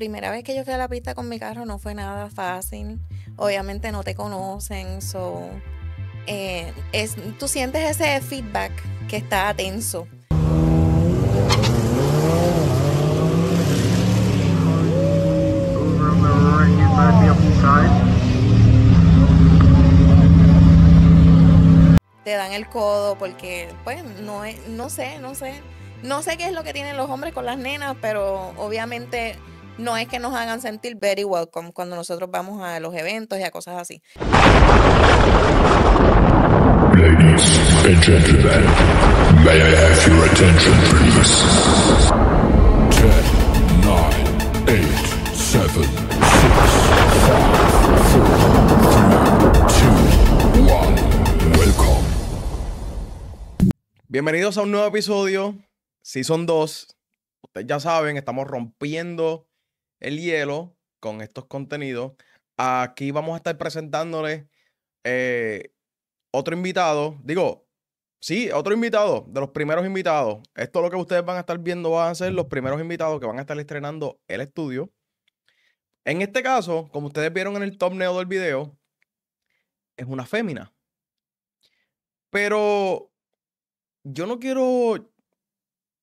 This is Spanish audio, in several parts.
primera vez que yo fui a la pista con mi carro no fue nada fácil. Obviamente no te conocen, so eh, es, tú sientes ese feedback que está tenso. Te dan el codo porque, pues, no, es, no sé, no sé. No sé qué es lo que tienen los hombres con las nenas, pero obviamente no es que nos hagan sentir very welcome cuando nosotros vamos a los eventos y a cosas así. Ladies and gentlemen, may I have your attention, please? 10, 9, 8, 7, 6, 5, 4, 3, 2, 1. Welcome. Bienvenidos a un nuevo episodio, Season 2. Ustedes ya saben, estamos rompiendo el hielo con estos contenidos. Aquí vamos a estar presentándoles eh, otro invitado. Digo, sí, otro invitado, de los primeros invitados. Esto lo que ustedes van a estar viendo van a ser los primeros invitados que van a estar estrenando el estudio. En este caso, como ustedes vieron en el thumbnail del video, es una fémina. Pero yo no quiero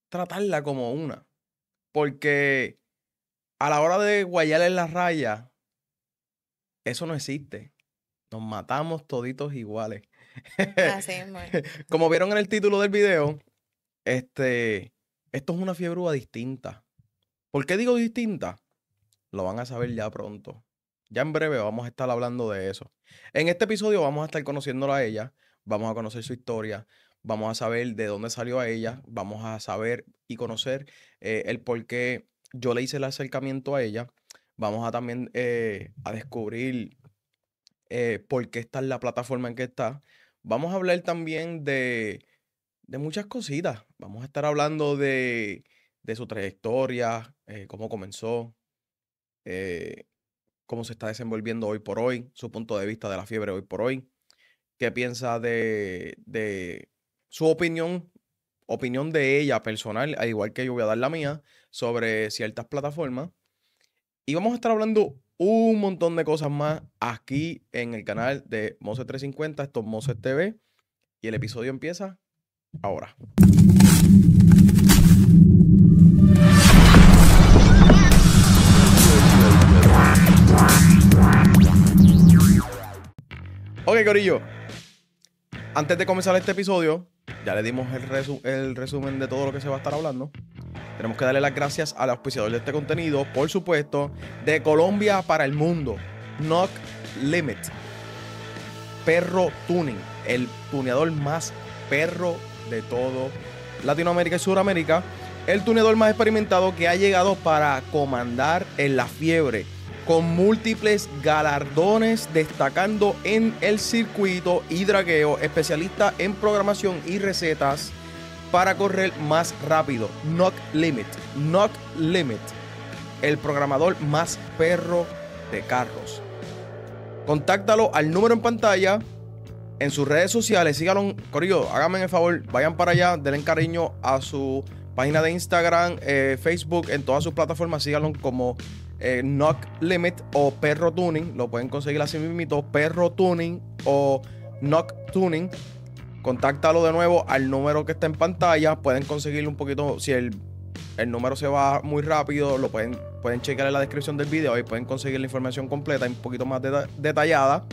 tratarla como una. Porque a la hora de guayarle la raya, eso no existe. Nos matamos toditos iguales. Así es. Como vieron en el título del video, este, esto es una fiebrúa distinta. ¿Por qué digo distinta? Lo van a saber ya pronto. Ya en breve vamos a estar hablando de eso. En este episodio vamos a estar conociéndola a ella, vamos a conocer su historia, vamos a saber de dónde salió a ella, vamos a saber y conocer eh, el por qué yo le hice el acercamiento a ella. Vamos a también eh, a descubrir eh, por qué está en la plataforma en que está. Vamos a hablar también de, de muchas cositas. Vamos a estar hablando de, de su trayectoria, eh, cómo comenzó, cómo se está desenvolviendo hoy por hoy, su punto de vista de la fiebre hoy por hoy, qué piensa de, de su opinión, opinión de ella personal, al igual que yo voy a dar la mía, sobre ciertas plataformas. Y vamos a estar hablando un montón de cosas más aquí en el canal de Mose 350, esto es Mose TV. Y el episodio empieza ahora. Ok, Corillo. Antes de comenzar este episodio, ya le dimos el, resu- el resumen de todo lo que se va a estar hablando. Tenemos que darle las gracias al auspiciador de este contenido, por supuesto, de Colombia para el mundo, Knock Limit. Perro Tuning, el tuneador más perro de todo Latinoamérica y Sudamérica. El tuneador más experimentado que ha llegado para comandar en la fiebre, con múltiples galardones destacando en el circuito y dragueo, especialista en programación y recetas para correr más rápido. Knock Limit. Knock Limit. El programador más perro de carros. Contáctalo al número en pantalla. En sus redes sociales, síganlo. Corillo, háganme el favor, vayan para allá, denle cariño a su página de Instagram, eh, Facebook, en todas sus plataformas, síganlo como eh, Knock Limit o Perro Tuning. Lo pueden conseguir así mismo, Perro Tuning o Knock Tuning contáctalo de nuevo al número que está en pantalla. Pueden conseguirlo un poquito, si el, el número se va muy rápido, lo pueden, pueden checar en la descripción del video y pueden conseguir la información completa y un poquito más deta- detallada.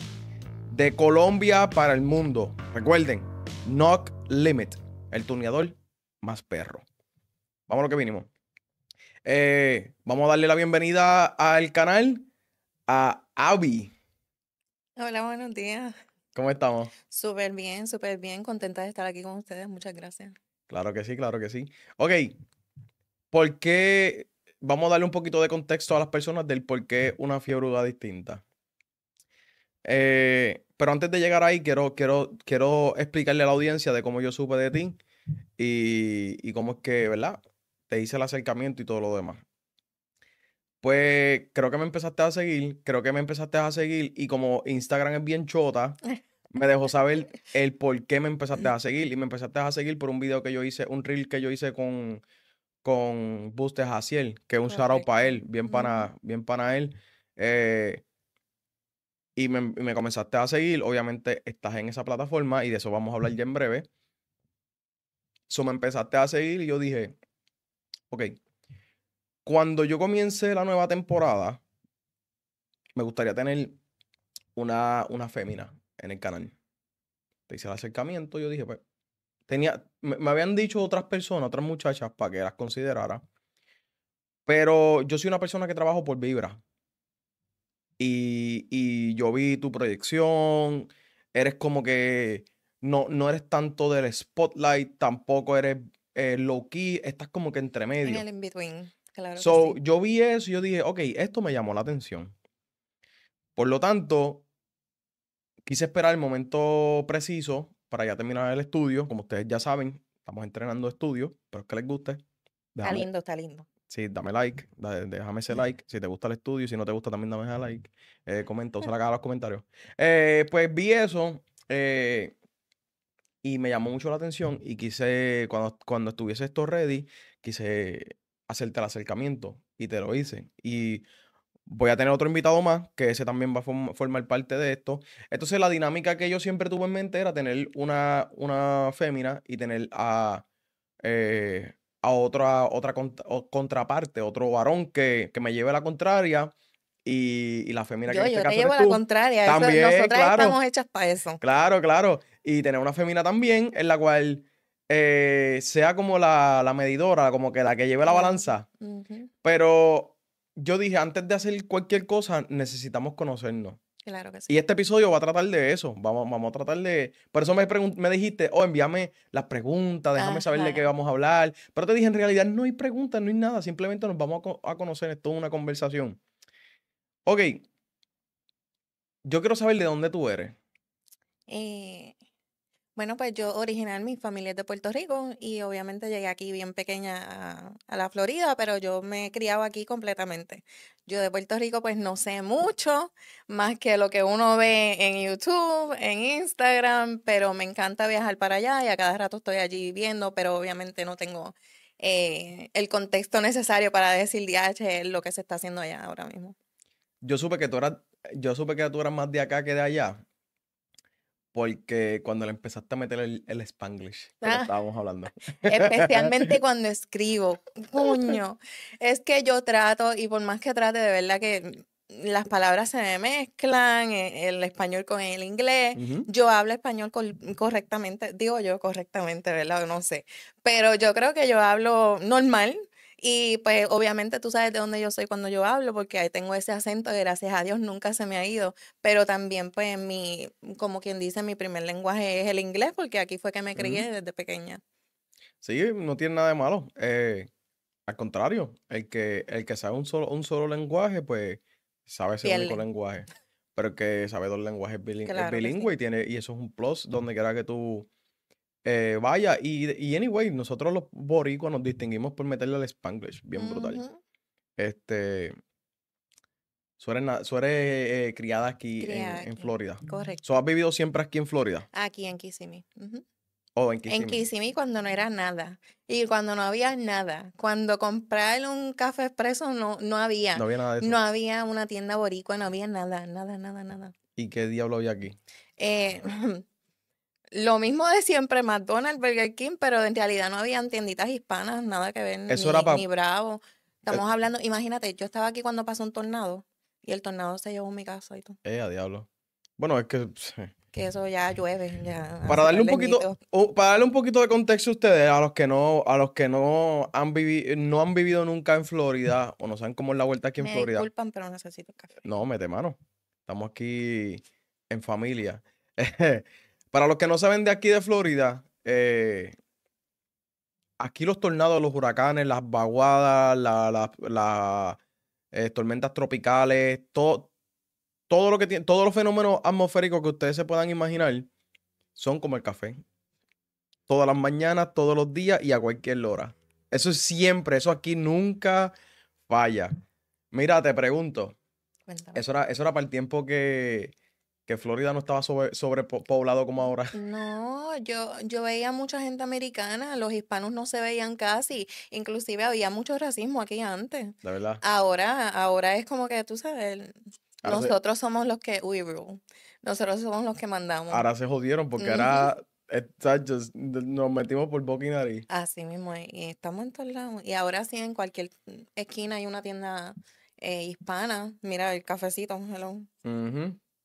De Colombia para el mundo. Recuerden, Knock Limit, el tuneador más perro. Vamos a lo que vinimos. Eh, vamos a darle la bienvenida al canal a Abby. Hola, buenos días. ¿Cómo estamos? Súper bien, súper bien. Contenta de estar aquí con ustedes. Muchas gracias. Claro que sí, claro que sí. Ok, ¿por qué? Vamos a darle un poquito de contexto a las personas del por qué una fiebre distinta. Eh, pero antes de llegar ahí, quiero, quiero, quiero explicarle a la audiencia de cómo yo supe de ti y, y cómo es que, ¿verdad? Te hice el acercamiento y todo lo demás. Pues creo que me empezaste a seguir, creo que me empezaste a seguir y como Instagram es bien chota, me dejó saber el por qué me empezaste a seguir y me empezaste a seguir por un video que yo hice, un reel que yo hice con, con Buster Jaciel, que es un out para él, bien para, bien para él. Eh, y me, y me comenzaste a seguir, obviamente estás en esa plataforma y de eso vamos a hablar ya en breve. So me empezaste a seguir y yo dije, ok, cuando yo comience la nueva temporada, me gustaría tener una, una fémina en el canal. Te hice el acercamiento, yo dije, pues, tenía, me, me habían dicho otras personas, otras muchachas, para que las considerara. Pero yo soy una persona que trabajo por vibra. Y, y yo vi tu proyección, eres como que no, no eres tanto del spotlight, tampoco eres eh, low key, estás como que entre En medio. el in-between. Claro So, sí. yo vi eso y yo dije, ok, esto me llamó la atención. Por lo tanto, quise esperar el momento preciso para ya terminar el estudio. Como ustedes ya saben, estamos entrenando estudio, pero es que les guste. Está Déjame, lindo, está lindo. sí, dame like, déjame ese like. Si te gusta el estudio, si no te gusta, también dame ese like. Eh, comenta, usa la caja en los comentarios. Eh, pues vi eso eh, y me llamó mucho la atención y quise, cuando, cuando estuviese esto ready, quise hacerte el acercamiento y te lo hice. Y voy a tener otro invitado más, que ese también va a form- formar parte de esto. Entonces la dinámica que yo siempre tuve en mente era tener una, una fémina y tener a, eh, a otra, otra cont- contraparte, otro varón que, que me lleve la contraria y, y la fémina que Yo, en este yo te caso llevo eres la tú. contraria. eso- También, nosotras claro. estamos hechas para eso. Claro, claro. Y tener una fémina también en la cual eh, sea como la, la medidora, como que la que lleve la balanza. Pero yo dije, antes de hacer cualquier cosa, necesitamos conocernos. Claro que sí. Y este episodio va a tratar de eso. Vamos, vamos a tratar de. Por eso me, me dijiste, oh, envíame las preguntas, déjame saber de qué vamos a hablar. Pero te dije, en realidad no hay preguntas, no hay nada. Simplemente nos vamos a, co- a conocer. Esto es una conversación. Ok. Yo quiero saber de dónde tú eres. Eh, bueno, pues yo original, mi familia es de Puerto Rico y obviamente llegué aquí bien pequeña a, la Florida, pero yo me he criado aquí completamente. Yo de Puerto Rico pues no sé mucho, más que lo que uno ve en YouTube, en Instagram, pero me encanta viajar para allá y a cada rato estoy allí viviendo, pero obviamente no tengo eh, el contexto necesario para decir DH lo que se está haciendo allá ahora mismo. Yo supe que tú eras, yo supe que tú eras más de acá que de allá. Porque cuando le empezaste a meter el, el Spanglish, que lo Ah. estábamos hablando. Especialmente cuando escribo. Coño. Es que yo trato, y por más que trate, de verdad que las palabras se me mezclan, eh, el español con el inglés. Ujú. Yo hablo español correctamente, digo yo correctamente, ¿verdad? No sé. Pero yo creo que yo hablo normal. Y pues obviamente tú sabes de dónde yo soy cuando yo hablo, porque ahí tengo ese acento y gracias a Dios nunca se me ha ido. Pero también pues mi, como quien dice, mi primer lenguaje es el inglés, porque aquí fue que me crié desde pequeña. Sí, no tiene nada de malo. Eh, al contrario, el que, el que sabe un solo, un solo lenguaje, pues sabe ese único lenguaje. Pero el que sabe dos lenguajes es, bilin- es que sí. bilingüe y, tiene, y eso es un plus donde quiera que tú eh, vayas. Y, y anyway, nosotros los boricuas nos distinguimos por meterle al Spanglish, bien brutal. Este, eres, eh, criada aquí en, Criada en aquí, Florida. Correcto. So, ¿Has vivido siempre aquí en Florida? Aquí en Kissimmee. ujú. ¿O en En Kissimmee? Kissimmee cuando no era nada. Y cuando no había nada. Cuando comprar un café expreso no, no había. No había nada de eso. No había una tienda boricua, no había nada, nada, nada, nada. ¿Y qué diablo había aquí? Eh, lo mismo de siempre, McDonald's, Burger King, pero en realidad no habían tienditas hispanas, nada que ver, Eso ni, era pa- ni Bravo. Estamos hablando, imagínate, yo estaba aquí cuando pasó un tornado y el tornado se llevó mi casa y todo. Eh, a diablo. Bueno, es que... Que eso ya llueve, ya. Para darle un poquito, para darle un poquito de contexto a ustedes, a los que no, a los que no han vivido, no han vivido nunca en Florida, o no saben cómo es la vuelta aquí en Me Florida. disculpan, pero necesito café. No, mete mano. Estamos aquí en familia. Para los que no saben de aquí de Florida, eh, aquí los tornados, los huracanes, las vaguadas, la- la- las eh, tormentas tropicales, todo, todo lo que tiene, todos los fenómenos atmosféricos que ustedes se puedan imaginar son como el café. Todas las mañanas, todos los días y a cualquier hora. Eso es siempre, eso aquí nunca falla. Mira, te pregunto, Cuéntame. eso era, eso era para el tiempo que, que Florida no estaba sobre, sobrepoblado como ahora. No, yo, yo veía mucha gente americana, los hispanos no se veían casi, inclusive había mucho racismo aquí antes. De verdad. Ahora, ahora es como que tú sabes, Ahora se- nosotros somos los que we rule. Nosotros somos los que mandamos. Ahora se jodieron porque ahora de- nos metimos por boca y nariz. Así mismo y estamos en todos lados. Y ahora sí, en cualquier esquina hay una tienda eh, hispana. Mira, el cafecito, hello.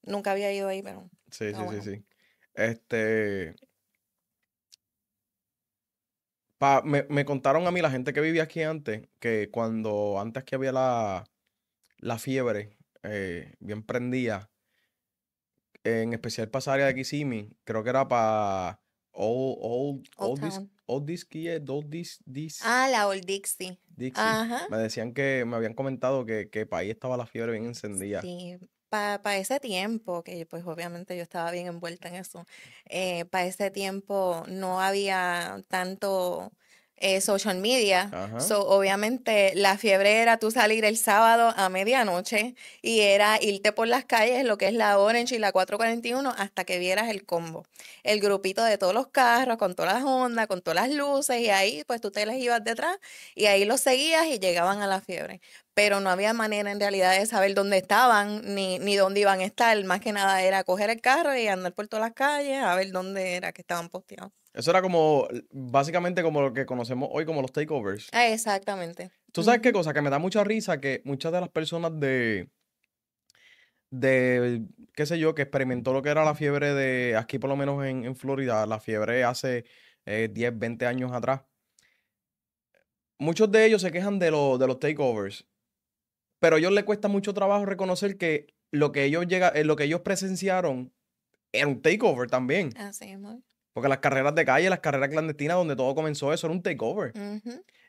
Nunca había ido ahí, pero Sí, sí, bueno. sí, sí. Este. pa- me, me contaron a mí la gente que vivía aquí antes que cuando antes que había la, la fiebre eh, bien prendida, en especial para esa área de Kissimmee, creo que era para Old, Old, Old Old, Dis-. Old Disque- Old Dis- Dis- Ah, la Old Dixie. Dixie. Ajá. Me decían que, me habían comentado que, que para ahí estaba la fiebre bien encendida. Sí, para ese tiempo, que pues obviamente yo estaba bien envuelta en eso, para ese tiempo no había tanto eh, social media. Ajá. So, obviamente la fiebre era tú salir el sábado a medianoche y era irte por las calles, lo que es la Orange y la 441, hasta que vieras el combo. El grupito de todos los carros, con todas las ondas, con todas las luces, y ahí pues tú te les ibas detrás y ahí los seguías y llegaban a la fiebre. Pero no había manera en realidad de saber dónde estaban ni, ni dónde iban a estar. Más que nada era coger el carro y andar por todas las calles a ver dónde era que estaban posteados. Eso era como, básicamente como lo que conocemos hoy como los takeovers. Ah, exactamente. ¿Tú sabes qué cosa? Que me da mucha risa que muchas de las personas de, de, qué sé yo, que experimentó lo que era la fiebre de, aquí por lo menos en, en Florida, la fiebre hace eh, 10, 20 años atrás. Muchos de ellos se quejan de, lo- de los takeovers, pero a ellos les cuesta mucho trabajo reconocer que lo que ellos, llega, eh, lo que ellos presenciaron era un takeover también. Así mismo. Porque las carreras de calle, las carreras clandestinas donde todo comenzó, eso era un takeover.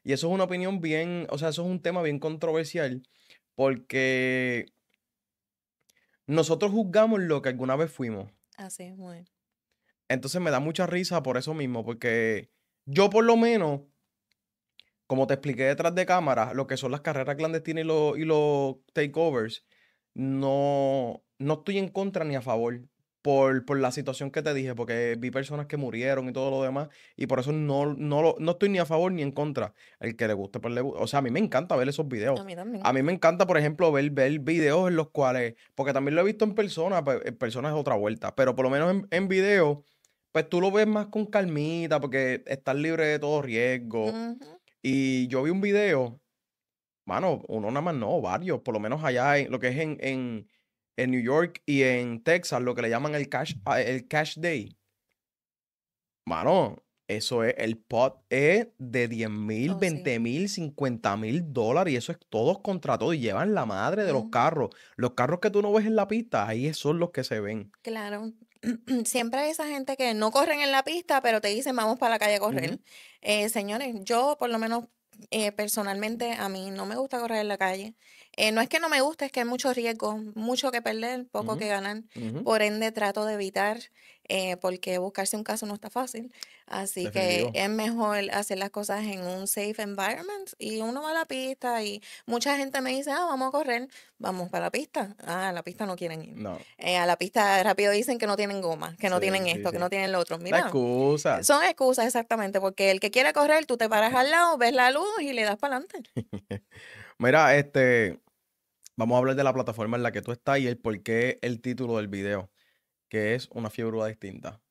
Y eso es una opinión bien, o sea, eso es un tema bien controversial porque nosotros juzgamos lo que alguna vez fuimos. Así es. Entonces me da mucha risa por eso mismo, porque yo por lo menos, como te expliqué detrás de cámara, lo que son las carreras clandestinas y los, y los takeovers, no, no estoy en contra ni a favor. Por, por la situación que te dije, porque vi personas que murieron y todo lo demás, y por eso no, no, lo- no estoy ni a favor ni en contra. El que le guste, pues le gusta. O sea, a mí me encanta ver esos videos. A mí también. A mí me encanta, por ejemplo, ver, ver videos en los cuales, porque también lo he visto en persona, pues en persona es otra vuelta, pero por lo menos en, en video, pues tú lo ves más con calmita, porque estás libre de todo riesgo. Ujú. Y yo vi un video, mano, uno nada más no, varios, por lo menos allá en lo que es en, en, en New York y en Texas, lo que le llaman el cash, ah, el cash day. Mano, eso es, el pot es de 10 mil, Oh, sí. 20 mil, 50 mil dólares y eso es todos contra todo y llevan la madre de los carros. Los carros que tú no ves en la pista, ahí son los que se ven. Claro. Siempre hay esa gente que no corren en la pista, pero te dicen vamos para la calle a correr. Eh, señores, yo por lo menos eh, personalmente a mí no me gusta correr en la calle. Eh, no es que no me guste, es que hay mucho riesgo, mucho que perder, poco que ganar. Por ende, trato de evitar, eh, porque buscarse un caso no está fácil. Así que es mejor hacer las cosas en un safe environment y uno va a la pista y mucha gente me dice, ah, vamos a correr, vamos para la pista. Ah, a la pista no quieren ir. No, Eh, a la pista rápido dicen que no tienen goma, que no Sí, tienen sí, esto, que no tienen lo otro. Mira, excusa. son excusas exactamente, porque el que quiere correr, tú te paras al lado, ves la luz y le das para adelante. Mira, este, vamos a hablar de la plataforma en la que tú estás y el por qué el título del video, que es una fiebre distinta.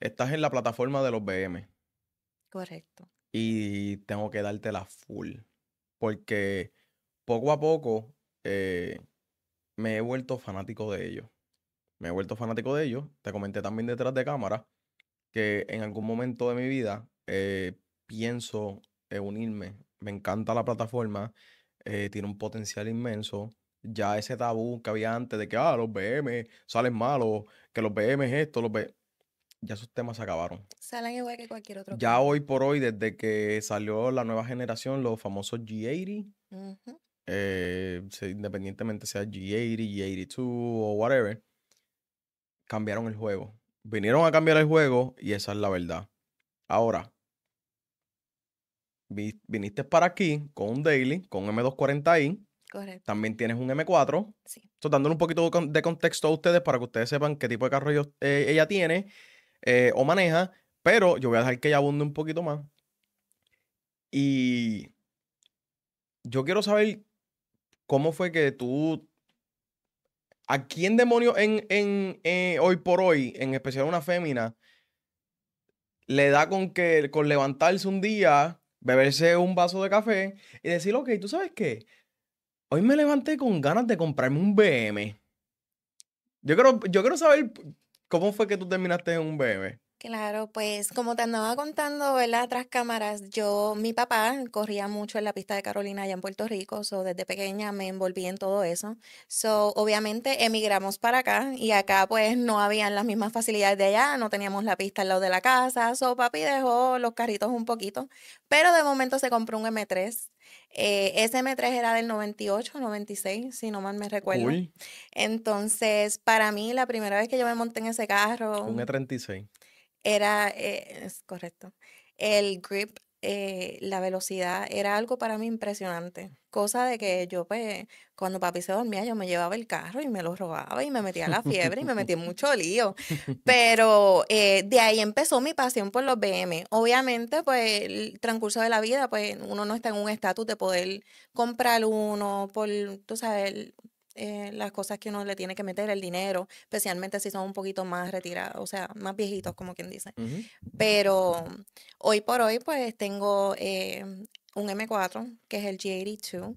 Estás en la plataforma de los BM Correcto. y tengo que darte la full, porque poco a poco eh, me he vuelto fanático de ellos. Me he vuelto fanático de ellos. Te comenté también detrás de cámara que en algún momento de mi vida eh, pienso eh, unirme. Me encanta la plataforma, eh, tiene un potencial inmenso. Ya ese tabú que había antes de que ah, los BM salen malos, que los BM es esto, los B... ya esos temas se acabaron. Salen igual que cualquier otro Ya hoy por hoy, desde que salió la nueva generación, los famosos G80, Ujú. eh, se- independientemente sea G80, G82 o whatever, cambiaron el juego. Vinieron a cambiar el juego y esa es la verdad. Ahora, viniste para aquí con un daily, con un M240i, Correcto. También tienes un M4. Sí. Esto dándole un poquito de con- de contexto a ustedes para que ustedes sepan qué tipo de carro ellos- eh, ella tiene eh, o maneja. Pero yo voy a dejar que ella abunde un poquito más. Y yo quiero saber cómo fue que tú. ¿A quién demonios en, en, eh, hoy por hoy, en especial una fémina, le da con que con levantarse un día, beberse un vaso de café y decir, ok, ¿tú sabes qué? Hoy me levanté con ganas de comprarme un BM. Yo quiero, yo quiero saber cómo fue que tú terminaste en un BM. Claro, pues como te andaba contando, ¿verdad? Tras cámaras, yo, mi papá corría mucho en la pista de Carolina allá en Puerto Rico, so desde pequeña me envolví en todo eso. So, obviamente emigramos para acá y acá pues no habían las mismas facilidades de allá, no teníamos la pista al lado de la casa, so papi dejó los carritos un poquito, pero de momento se compró un M3. Eh, ese M3 era del 98, 96, si no mal me recuerdo. Entonces, para mí, la primera vez que yo me monté en ese carro Un E E36. Era, eh, es correcto, el grip, eh, la velocidad, era algo para mí impresionante. Cosa de que yo, pues, cuando papi se dormía, yo me llevaba el carro y me lo robaba y me metía la fiebre y me metía mucho lío. Pero eh, de ahí empezó mi pasión por los BM. Obviamente, pues, el transcurso de la vida, pues, uno no está en un estatus de poder comprar uno por, tú sabes, el- eh, las cosas que uno le tiene que meter, el dinero, especialmente si son un poquito más retirados, o sea, más viejitos, como quien dice. Pero hoy por hoy, pues tengo eh, un M4, que es el G82.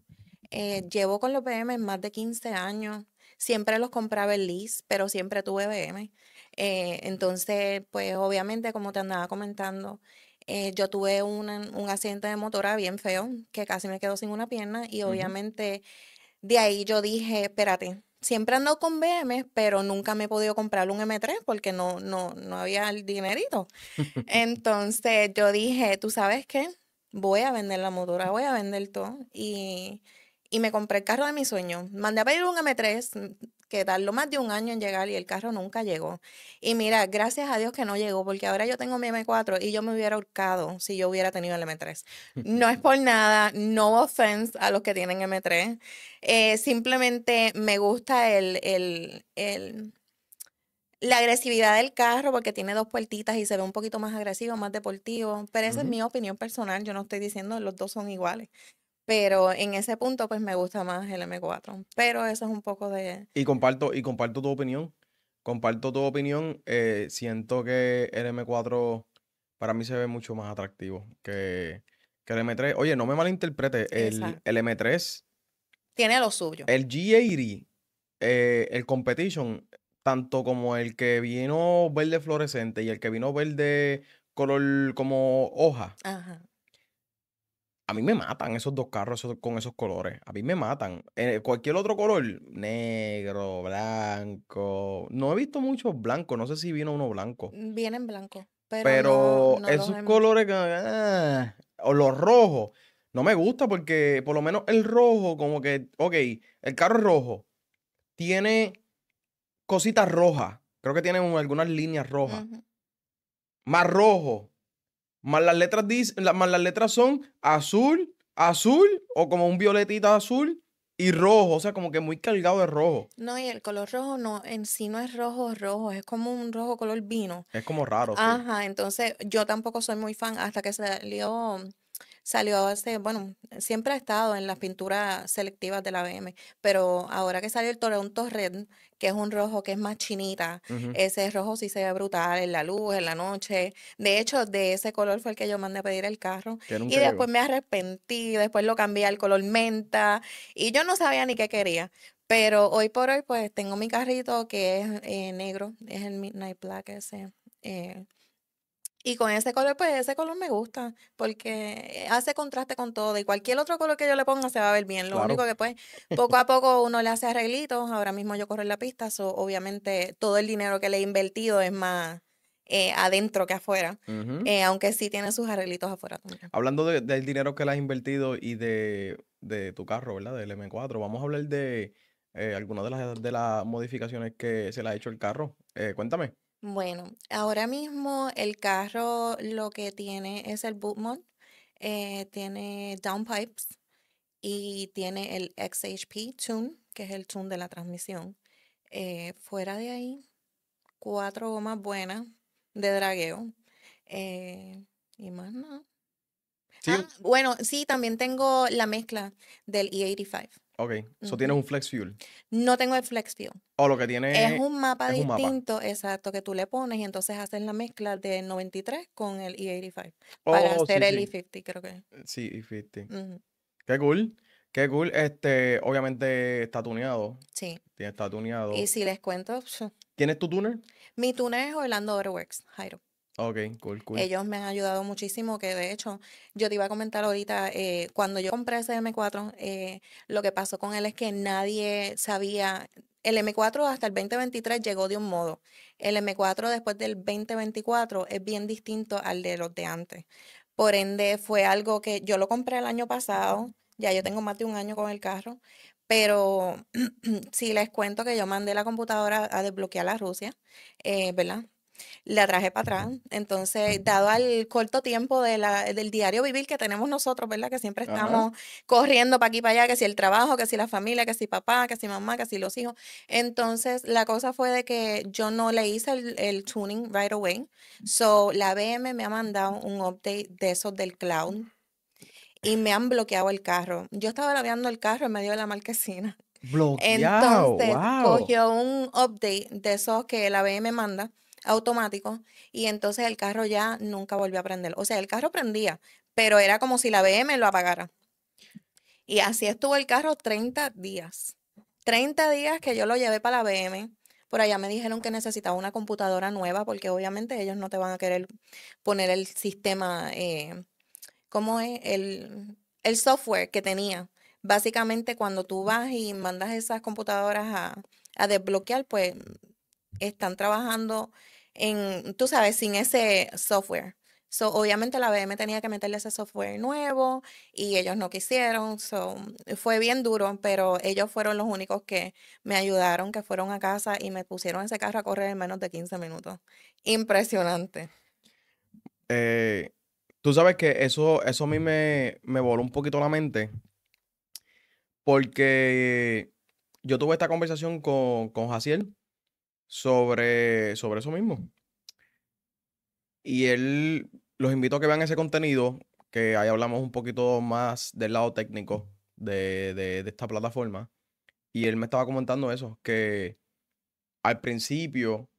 Eh, llevo con los BM más de 15 años. Siempre los compraba en lease, pero siempre tuve BM. Entonces, pues obviamente, como te andaba comentando, eh, yo tuve una- un accidente de motora bien feo, que casi me quedó sin una pierna, y obviamente de ahí yo dije, espérate, siempre ando con BM, pero nunca me he podido comprar un M3 porque no, no, no había el dinerito. Entonces yo dije, ¿tú sabes qué? Voy a vender la motora, voy a vender todo. Y, y me compré el carro de mis sueños. Mandé a pedir un M3, mm, que tardó más de un año en llegar y el carro nunca llegó. Y mira, gracias a Dios que no llegó, porque ahora yo tengo mi M4 y yo me hubiera ahorcado si yo hubiera tenido el M3. No es por nada, no offense a los que tienen M3. eh, simplemente me gusta el, el, el, la agresividad del carro porque tiene dos puertitas y se ve un poquito más agresivo, más deportivo. Pero esa es mi opinión personal. Yo no estoy diciendo los dos son iguales. Pero en ese punto, pues me gusta más el M4. Pero eso es un poco de. Y comparto, y comparto tu opinión. Comparto tu opinión. eh, siento que el M4 para mí se ve mucho más atractivo que, que el M3. Oye, no me malinterprete. El, el M3, Tiene lo suyo. el G80, eh, el Competition, tanto como el que vino verde fluorescente y el que vino verde color como hoja. Ajá. A mí me matan esos dos carros esos- con esos colores. A mí me matan. Eh, cualquier otro color, negro, blanco. No he visto muchos blancos. No sé si vino uno blanco. Viene en blanco. Pero, Pero no, no los esos colores que, ah, o los rojos, no me gusta porque por lo menos el rojo, como que, ok, el carro rojo, tiene cositas rojas. Creo que tiene un- algunas líneas rojas. Más rojo. Más las letras dic- la- más las letras son azul, azul, o como un violetita azul y rojo. O sea, como que muy cargado de rojo. No, y el color rojo no, en sí no es rojo, rojo, es como un rojo color vino. Es como raro, sí. Ajá, entonces yo tampoco soy muy fan hasta que salió, salió hace, bueno, siempre ha estado en las pinturas selectivas de la BM, pero ahora que salió el Toronto Red, que es un rojo que es más chinita, ese rojo sí se ve brutal en la luz, en la noche. De hecho, de ese color fue el que yo mandé a pedir el carro. Y llegó. después me arrepentí, después lo cambié al color menta y yo no sabía ni qué quería. Pero hoy por hoy, pues tengo mi carrito que es eh, negro, es el Midnight Black ese. eh, y con ese color, pues ese color me gusta porque hace contraste con todo y cualquier otro color que yo le ponga se va a ver bien. Lo Claro. único que pues poco a poco uno le hace arreglitos. Ahora mismo yo corro en la pista, so, obviamente todo el dinero que le he invertido es más eh, adentro que afuera. Eh, aunque sí tiene sus arreglitos afuera también. Hablando de- del dinero que le has invertido y de, de tu carro, ¿verdad? Del M4, vamos a hablar de eh, algunas de las, de las modificaciones que se le ha hecho al carro. Eh, cuéntame. Bueno, ahora mismo el carro lo que tiene es el boot eh, tiene downpipes y tiene el XHP Tune, que es el tune de la transmisión. Eh, fuera de ahí, cuatro gomas buenas de dragueo. eh, y más nada. Sí, Ah, bueno, sí, también tengo la mezcla del E85. Ok. Eso tienes un flex fuel. No tengo el Flex Fuel. O lo que tiene. Es un mapa es un mapa. distinto, exacto, que tú le pones y entonces haces la mezcla del 93 con el E85 para Oh, hacer sí, el sí. E50, creo que. Sí, y 50. Ujú, Qué cool. Qué cool. Este, obviamente está tuneado. Sí. Tiene, está tuneado. Y si les cuento, ¿Tienes tu tuner? mi tuner es Orlando Autoworks, Jairo. Ok, cool, cool. Ellos me han ayudado muchísimo, que de hecho, yo te iba a comentar ahorita, eh, cuando yo compré ese M4, eh, lo que pasó con él es que nadie sabía, el M4 hasta el 2023 llegó de un modo, el M4 después del 2024 es bien distinto al de los de antes. Por ende, fue algo que yo lo compré el año pasado, ya yo tengo más de un año con el carro, pero si les cuento que yo mandé la computadora a desbloquear a Rusia, eh, ¿verdad? La traje para atrás. Entonces, dado al corto tiempo de la, del diario vivir que tenemos nosotros, ¿verdad? Que siempre Ajá. estamos corriendo para aquí y para allá, que si el trabajo, que si la familia, que si papá, que si mamá, que si los hijos. Entonces, la cosa fue de que yo no le hice el, el tuning right away. So, la BM me ha mandado un update de esos del cloud y me han bloqueado el carro. Yo estaba laveando el carro en medio de la marquesina. Bloqueado. Entonces wow. cogió un update de esos que la BM manda automático y entonces el carro ya nunca volvió a prender. O sea, el carro prendía, pero era como si la BM lo apagara. Y así estuvo el carro 30 días. 30 días que yo lo llevé para la BM. Por allá me dijeron que necesitaba una computadora nueva porque obviamente ellos no te van a querer poner el sistema, eh, ¿cómo es? El, el software que tenía. Básicamente cuando tú vas y mandas esas computadoras a, a desbloquear, pues están trabajando en, tú sabes, sin ese software. So, obviamente la BM tenía que meterle ese software nuevo y ellos no quisieron. So, fue bien duro, pero ellos fueron los únicos que me ayudaron, que fueron a casa y me pusieron ese carro a correr en menos de 15 minutos. Impresionante. Eh, tú sabes que eso, eso a mí me, me voló un poquito la mente. Porque yo tuve esta conversación con, con Jaciel sobre, sobre eso mismo. Y él los invito a que vean ese contenido, que ahí hablamos un poquito más del lado técnico de, de- de esta plataforma. Y él me estaba comentando eso, que al principio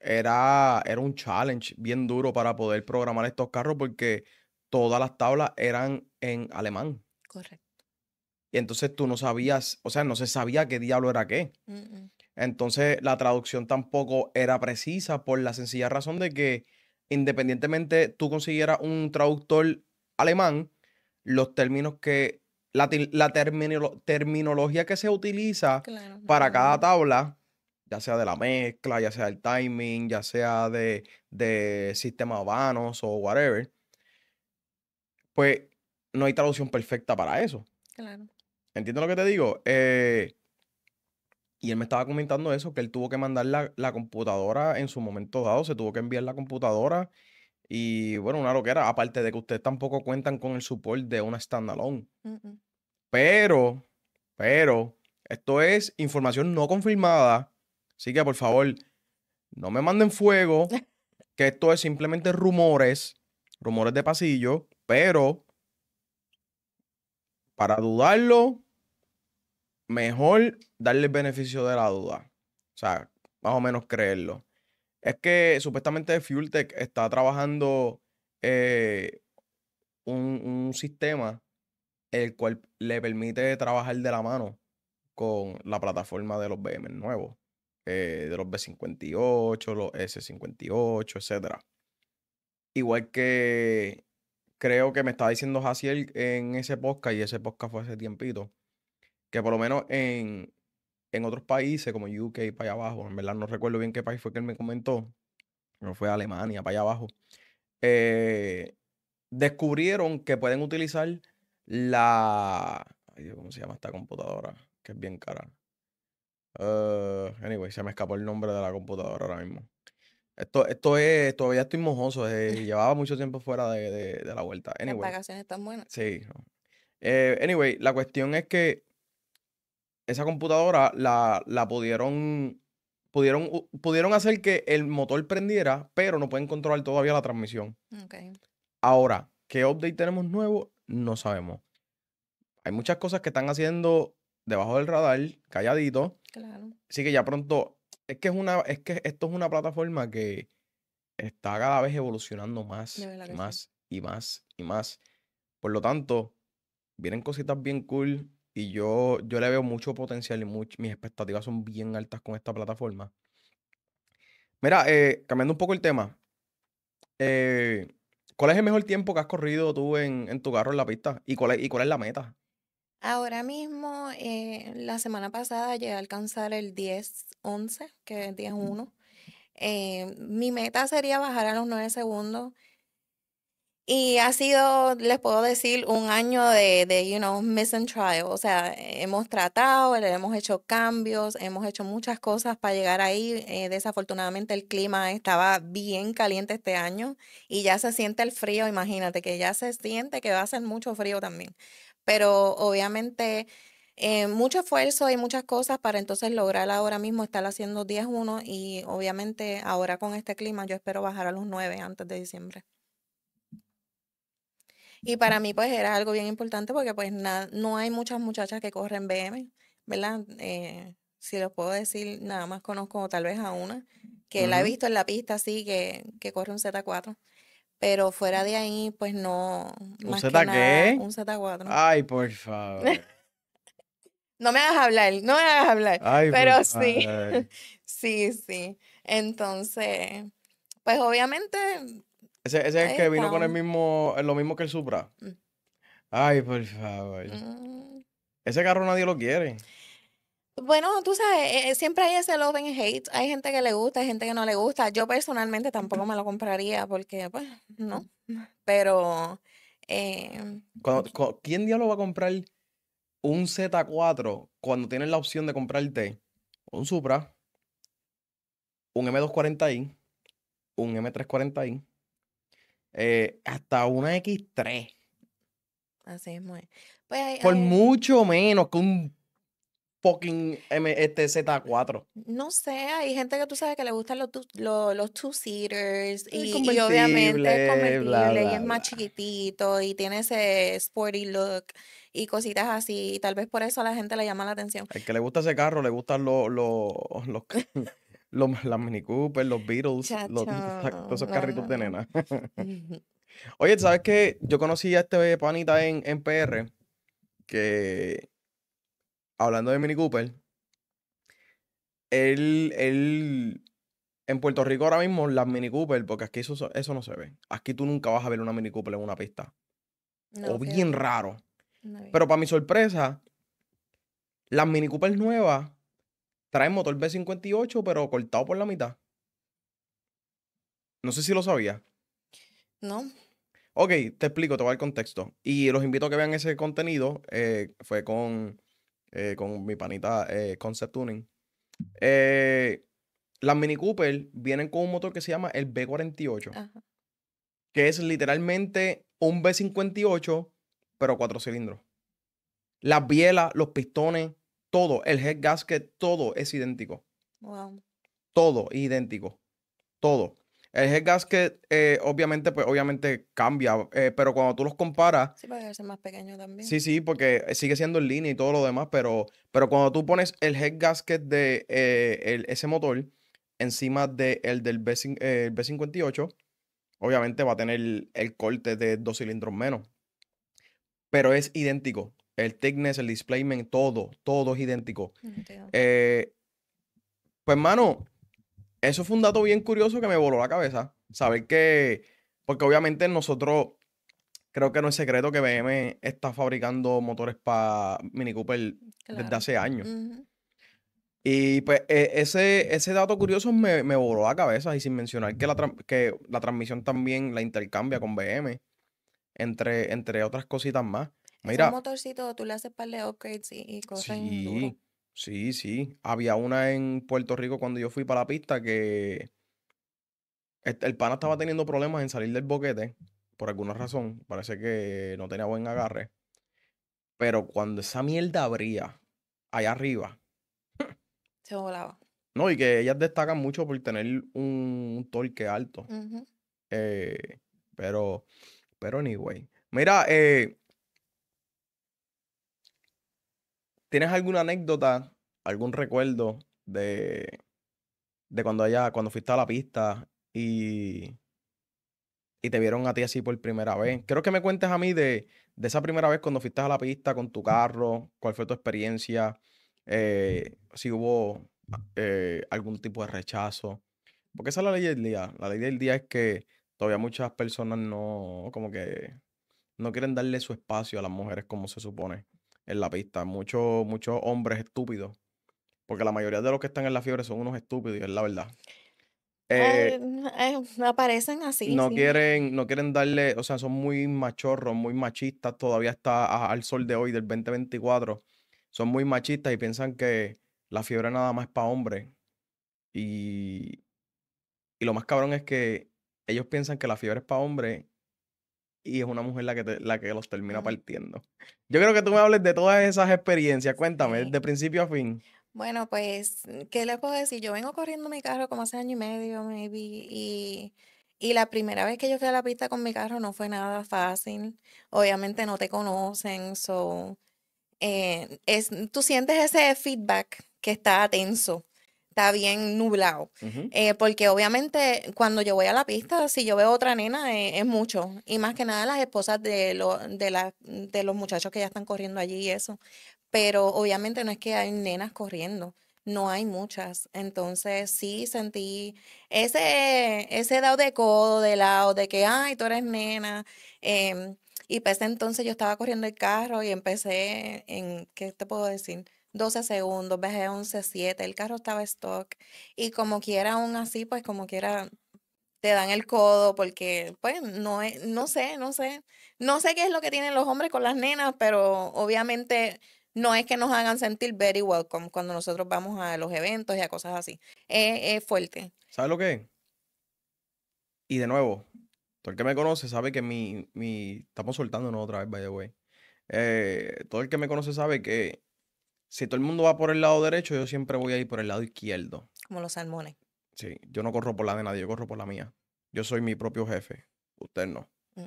era, era un challenge bien duro para poder programar estos carros porque todas las tablas eran en alemán. Correcto. Y entonces tú no sabías, o sea, no se sabía qué diablo era qué. Mm, mm. Entonces la traducción tampoco era precisa por la sencilla razón de que independientemente tú consiguieras un traductor alemán, los términos que, la, la terminolo- terminología que se utiliza Claro. para cada tabla, ya sea de la mezcla, ya sea del timing, ya sea de, de sistemas vanos o whatever, pues no hay traducción perfecta para eso. Claro. ¿Entiendes lo que te digo? Eh, y él me estaba comentando eso, que él tuvo que mandar la, la computadora en su momento dado, se tuvo que enviar la computadora y bueno, una loquera, aparte de que ustedes tampoco cuentan con el support de una standalone. Mm. Pero, pero, esto es información no confirmada, así que por favor, no me manden fuego, que esto es simplemente rumores, rumores de pasillo, pero para dudarlo, mejor darle el beneficio de la duda. O sea, más o menos creerlo. Es que supuestamente FuelTech está trabajando eh, un, un sistema el cual le permite trabajar de la mano con la plataforma de los BM nuevos, eh, de los B58, los S58, etcétera. Igual que creo que me estaba diciendo Jaciel en ese podcast, y ese podcast fue hace tiempito, que por lo menos en, en otros países como UK para allá abajo, en verdad no recuerdo bien qué país fue que él me comentó, no fue Alemania, para allá abajo, eh, descubrieron que pueden utilizar la... ¿Cómo se llama esta computadora? Que es bien cara. Uh, anyway, se me escapó el nombre de la computadora ahora mismo. Esto, esto es, todavía estoy mojoso, eh, llevaba mucho tiempo fuera de, de- de la vuelta. Las Anyway, vacaciones están buenas. sí. Eh, anyway, la cuestión es que esa computadora la, la pudieron, pudieron, pudieron hacer que el motor prendiera, pero no pueden controlar todavía la transmisión. Ahora, ¿qué update tenemos nuevo? No sabemos. Hay muchas cosas que están haciendo debajo del radar, calladito. Claro. Así que ya pronto. Es que es una, es que esto es una plataforma que está cada vez evolucionando más y sí. más y más y más. Por lo tanto, vienen cositas bien cool y yo, yo le veo mucho potencial y much- mis expectativas son bien altas con esta plataforma. Mira, eh, cambiando un poco el tema. eh, ¿cuál es el mejor tiempo que has corrido tú en, en tu carro en la pista? ¿Y cuál es, y cuál es la meta? Ahora mismo, eh, la semana pasada llegué a alcanzar el 10-11, que es 10-1. Eh, mi meta sería bajar a los 9 segundos. Y ha sido, les puedo decir, un año de, de, you know, miss and trial. O sea, hemos tratado, hemos hecho cambios, hemos hecho muchas cosas para llegar ahí. Eh, desafortunadamente el clima estaba bien caliente este año y ya se siente el frío, imagínate que ya se siente que va a ser mucho frío también. Pero obviamente eh, mucho esfuerzo y muchas cosas para entonces lograr ahora mismo estar haciendo 10-1 y obviamente ahora con este clima yo espero bajar a los 9 antes de diciembre. Y para mí pues era algo bien importante porque pues na- no hay muchas muchachas que corren BM, ¿verdad? Eh, si los puedo decir, nada más conozco tal vez a una, que la he visto en la pista así, que, que corre un Z4. Pero fuera de ahí, pues no, ¿Un más que Z nada, qué? un Z4. Ay, por favor. No me hagas hablar, no me hagas hablar. Ay, por Pero sí, sí, sí. Entonces, pues obviamente, Ese, ese es el que vino con el mismo, lo mismo que el Supra. Mm. Ay, por favor. Mm, Ese carro nadie lo quiere. Bueno, tú sabes, eh, eh, siempre hay ese love and hate. Hay gente que le gusta, hay gente que no le gusta. Yo personalmente tampoco me lo compraría porque, pues, no. Pero, eh, Cuando- cu- ¿quién diablo va a comprar un Z4 cuando tienes la opción de comprarte un Supra, un M240i, un M340i, eh, hasta una X3? así es muy. Pues hay, Por hay- mucho menos que un fucking M, este Z4. no sé, hay gente que tú sabes que le gustan los, los two-seaters y, y obviamente es convertible, bla, y es más bla. chiquitito y tiene ese sporty look y cositas así. Y tal vez por eso a la gente le llama la atención. Al que le gusta ese carro, le gustan los, los, los, los- las Mini Cooper, los Beatles, los, todos esos carritos de nena. Oye, ¿sabes qué? Yo conocí a este panita en, en PR que, hablando de Mini Cooper, él, él, en Puerto Rico ahora mismo, las Mini Cooper, porque aquí eso, eso no se ve. Aquí tú nunca vas a ver una Mini Cooper en una pista. No, o bien raro. no. Pero para mi sorpresa, las Mini Cooper nuevas traen motor B58, pero cortado por la mitad. No sé si lo sabía. No, Ok, te explico, te voy a dar contexto. Y los invito a que vean ese contenido. eh, fue con, eh, con mi panita eh, Concept Tuning. Las Mini Cooper vienen con un motor que se llama el B48, ajá. que es literalmente un B58, pero cuatro cilindros. Las bielas, los pistones, todo, el head gasket, todo es idéntico. Wow. Todo idéntico. Todo. El head gasket, eh, obviamente, pues obviamente cambia, eh, pero cuando tú los comparas, Sí, puede ser más pequeño también. sí, sí, porque sigue siendo en línea y todo lo demás, pero, pero cuando tú pones el head gasket de eh, el- ese motor encima del del B, eh, el B58, obviamente va a tener el corte de dos cilindros menos, pero es idéntico. El thickness, el displacement, todo, todo es idéntico. Eh, pues, mano, eso fue un dato bien curioso que me voló la cabeza. Saber que, porque obviamente nosotros, creo que no es secreto que BM está fabricando motores para Mini Cooper desde hace años. Y pues e- ese, ese dato curioso me, me voló la cabeza y sin mencionar que la, que la transmisión también la intercambia con BM, entre, entre otras cositas más. Mira, motorcitos, tú le haces par de upgrades y, y corren Sí, duro. sí, sí. Había una en Puerto Rico cuando yo fui para la pista que el pana estaba teniendo problemas en salir del boquete por alguna razón. Parece que no tenía buen agarre. Pero cuando esa mierda abría allá arriba, Se volaba. no, y que ellas destacan mucho por tener un, un torque alto. Eh, pero, pero anyway. Mira, eh, ¿tienes alguna anécdota, algún recuerdo de, de cuando allá, cuando fuiste a la pista y, y te vieron a ti así por primera vez? Quiero que me cuentes a mí de, de esa primera vez cuando fuiste a la pista con tu carro, cuál fue tu experiencia, eh, si hubo eh, algún tipo de rechazo. Porque esa es la ley del día. La ley del día es que todavía muchas personas no, como que no quieren darle su espacio a las mujeres como se supone en la pista. Muchos, muchos hombres estúpidos. Porque la mayoría de los que están en la fiebre son unos estúpidos, y es la verdad. Eh, Eh, eh, aparecen así, no sí. quieren, no quieren darle, o sea, son muy machorros, muy machistas, todavía está al sol de hoy, del 2024. Son muy machistas y piensan que la fiebre nada más es para hombres. Y, y lo más cabrón es que ellos piensan que la fiebre es para hombres y es una mujer la que, te- la que los termina partiendo. Yo creo que tú me hables de todas esas experiencias. Cuéntame, Sí. de principio a fin. Bueno, pues, ¿qué les puedo decir? Yo vengo corriendo mi carro como hace año y medio, maybe, y, y la primera vez que yo fui a la pista con mi carro no fue nada fácil. Obviamente no te conocen, so, eh, es, tú sientes ese feedback que está tenso, está bien nublado. Eh, porque obviamente cuando yo voy a la pista, si yo veo otra nena, eh, es mucho. Y más que nada las esposas de, lo- de, la- de los muchachos que ya están corriendo allí y eso. Pero obviamente no es que hay nenas corriendo, no hay muchas. Entonces sí sentí ese, ese dado de codo de lado, de que, ay, tú eres nena. em, y pues entonces yo estaba corriendo el carro y empecé en, ¿qué te puedo decir? 12 segundos, bajé 11.7, el carro estaba stock. Y como quiera, aún así, pues como quiera, te dan el codo porque, pues, no es, no sé, no sé. No sé qué es lo que tienen los hombres con las nenas, pero obviamente no es que nos hagan sentir very welcome cuando nosotros vamos a los eventos y a cosas así. Es, es fuerte. ¿Sabes lo que es? Y de nuevo, todo el que me conoce sabe que mi, mi... Estamos soltándonos otra vez, by the way. Eh, todo el que me conoce sabe que si todo el mundo va por el lado derecho, yo siempre voy a ir por el lado izquierdo. Como los salmones. Sí, yo no corro por la de nadie, yo corro por la mía. Yo soy mi propio jefe. Usted no. Mm.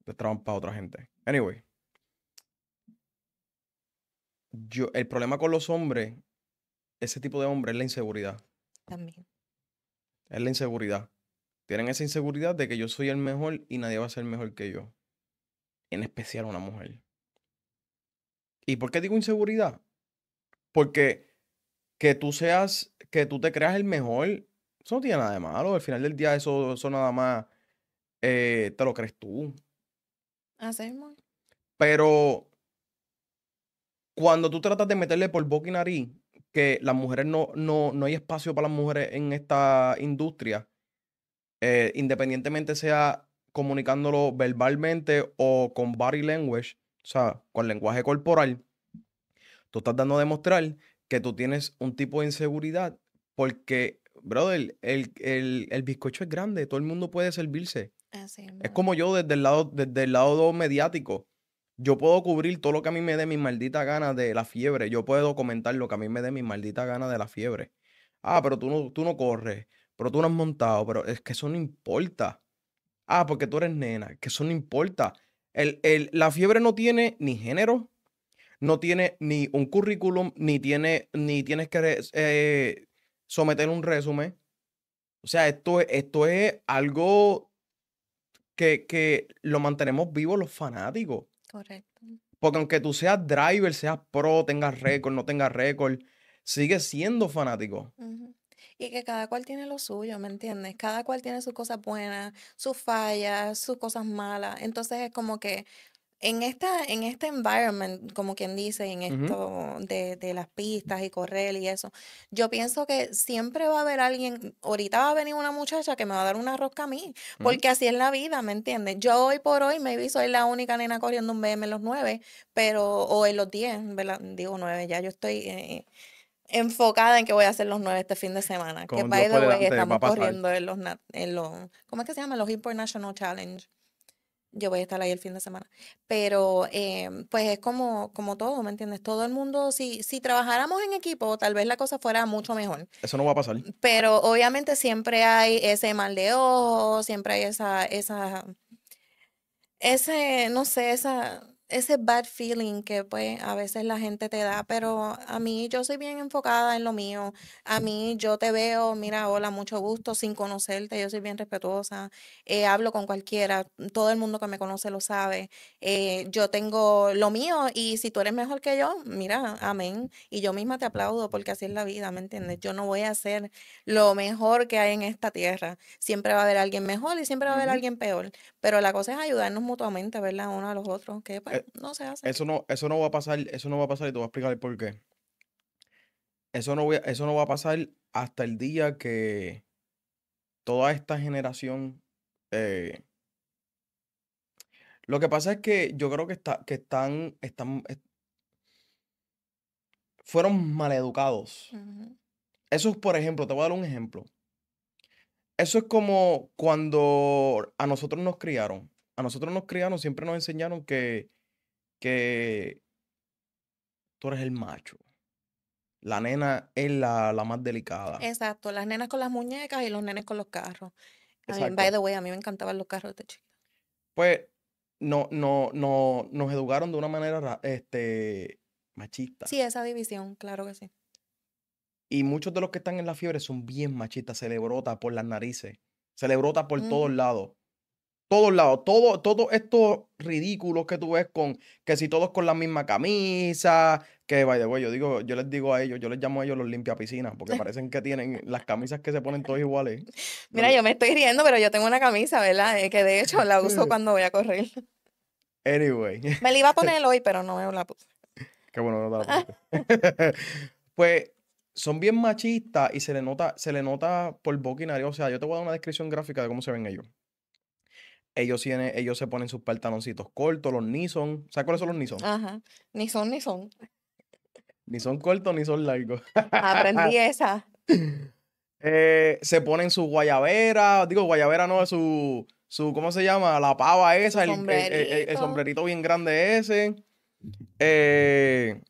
Usted para otra gente. Anyway. Yo, el problema con los hombres, ese tipo de hombres, es la inseguridad. También. Es la inseguridad. Tienen esa inseguridad de que yo soy el mejor y nadie va a ser mejor que yo. En especial una mujer. ¿Y por qué digo inseguridad? Porque que tú seas, que tú te creas el mejor, eso no tiene nada de malo. Al final del día, eso, eso nada más eh, te lo crees tú. Hacemos. Pero cuando tú tratas de meterle por boca y nariz que las mujeres no, no, no hay espacio para las mujeres en esta industria, eh, independientemente sea comunicándolo verbalmente o con body language, o sea, con lenguaje corporal, tú estás dando a demostrar que tú tienes un tipo de inseguridad porque, brother, el, el, el bizcocho es grande, todo el mundo puede servirse. Así Es mismo. como yo desde el lado, desde el lado mediático. Yo puedo cubrir todo lo que a mí me dé mi maldita gana de la fiebre. Yo puedo comentar lo que a mí me dé mi maldita gana de la fiebre. Ah, pero tú no, tú no corres, pero tú no has montado, pero es que eso no importa. Ah, porque tú eres nena, que eso no importa. El, el- la fiebre no tiene ni género, no tiene ni un currículum, ni tiene, ni tienes que eh, someter un resumen. O sea, esto, es- esto es algo que, que lo mantenemos vivo los fanáticos. Correcto. Porque aunque tú seas driver, seas pro, tengas récord, no tengas récord, sigues siendo fanático. Y que cada cual tiene lo suyo, ¿me entiendes? Cada cual tiene sus cosas buenas, sus fallas, sus cosas malas. Entonces es como que en esta, en este environment, como quien dice, en esto de, de las pistas y correr y eso, yo pienso que siempre va a haber alguien, ahorita va a venir una muchacha que me va a dar una rosca a mí, porque así es la vida, ¿me entiendes? Yo hoy por hoy, maybe soy la única nena corriendo un BM en los nueve, pero, o en los diez, ¿verdad? Digo nueve, ya yo estoy eh, enfocada en que voy a hacer los nueve este fin de semana. Que Con by Dios the way, estamos corriendo en los, en los, ¿cómo es que se llama? Los International Challenge. Yo voy a estar ahí el fin de semana. Pero em, pues es como, como todo, ¿me entiendes? Todo el mundo, si, si trabajáramos en equipo, tal vez la cosa fuera mucho mejor. Eso no va a pasar. Pero obviamente siempre hay ese mal de ojo, siempre hay esa, esa, ese, no sé, esa, ese bad feeling que pues a veces la gente te da, pero a mí yo soy bien enfocada en lo mío. A mí yo te veo, mira, hola, mucho gusto, sin conocerte, yo soy bien respetuosa, eh, hablo con cualquiera, todo el mundo que me conoce lo sabe. eh, yo tengo lo mío y si tú eres mejor que yo, mira, amén. Y yo misma te aplaudo porque así es la vida, ¿me entiendes? Yo no voy a ser lo mejor que hay en esta tierra. Siempre va a haber alguien mejor y siempre va a haber alguien peor. Pero la cosa es ayudarnos mutuamente, ¿verdad? Uno a los otros, que pues, Eh, no se hace. Eso no, eso no va a pasar, eso no va a pasar y te voy a explicar el por qué. Eso no, voy a- eso no va a pasar hasta el día que toda esta generación. eh, lo que pasa es que yo creo que, está, que están, están, est- fueron maleducados. Ujú. Eso es, por ejemplo, te voy a dar un ejemplo. Eso es como cuando a nosotros nos criaron. A nosotros nos criaron, siempre nos enseñaron que, que tú eres el macho. La nena es la, la más delicada. Exacto, las nenas con las muñecas y los nenes con los carros. A mí, by the way, a mí me encantaban los carros de chiquita. Pues no, no, no, nos educaron de una manera ra- este, machista. Sí, esa división, claro que sí. Y muchos de los que están en la fiebre son bien machistas. Se le brota por las narices. Se le brota por todos lados. Todos lados. Todo, todos estos ridículos que tú ves con que si todos con la misma camisa. Que by the way, yo digo, yo les digo a ellos, yo les llamo a ellos los limpia piscinas, porque parecen que tienen las camisas que se ponen todos iguales. Mira, yo me estoy riendo, pero yo tengo una camisa, ¿verdad? Eh, que de hecho la uso cuando voy a correr. Anyway. Me la iba a poner hoy, pero no me la puse. Qué bueno no te la pusiste. Pues son bien machistas y se le nota, se le nota por boca y nariz. O sea, yo te voy a dar una descripción gráfica de cómo se ven ellos. Ellos, tienen, ellos se ponen sus pantaloncitos cortos, los Nison. ¿Sabes cuáles son los Nison? Ajá. Ni son ni son. Ni son cortos ni son largos. Aprendí esa. Eh, se ponen su guayabera, digo guayabera no, su, su, ¿cómo se llama? La pava esa, el, el- el- el- el sombrerito. sombrerito bien grande ese. Eh,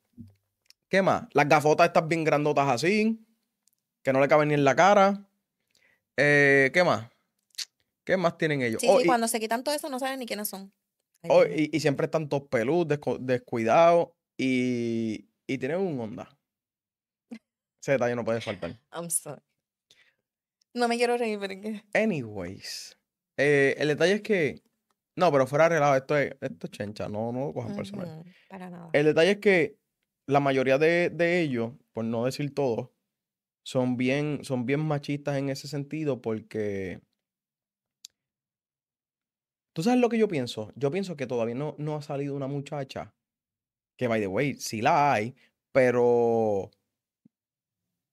¿qué más? Las gafotas estas bien grandotas así, que no le caben ni en la cara. Eh, ¿qué más? ¿Qué más tienen ellos? Sí, Oh, sí, y, cuando se quitan todo eso no saben ni quiénes son. Oh, y- y siempre están todos peludos, descuidados y, y tienen un Honda. Ese detalle no puede faltar. I'm sorry. No me quiero reír, pero que... Anyways, eh, el detalle es que. No, pero fuera relajo, esto es, esto es chencha, no, no lo cojan personal. Para nada. El detalle es que la mayoría de, de ellos, por no decir todos, son bien, son bien machistas en ese sentido porque. ¿Tú sabes lo que yo pienso? Yo pienso que todavía no, no ha salido una muchacha, que by the way, sí la hay, pero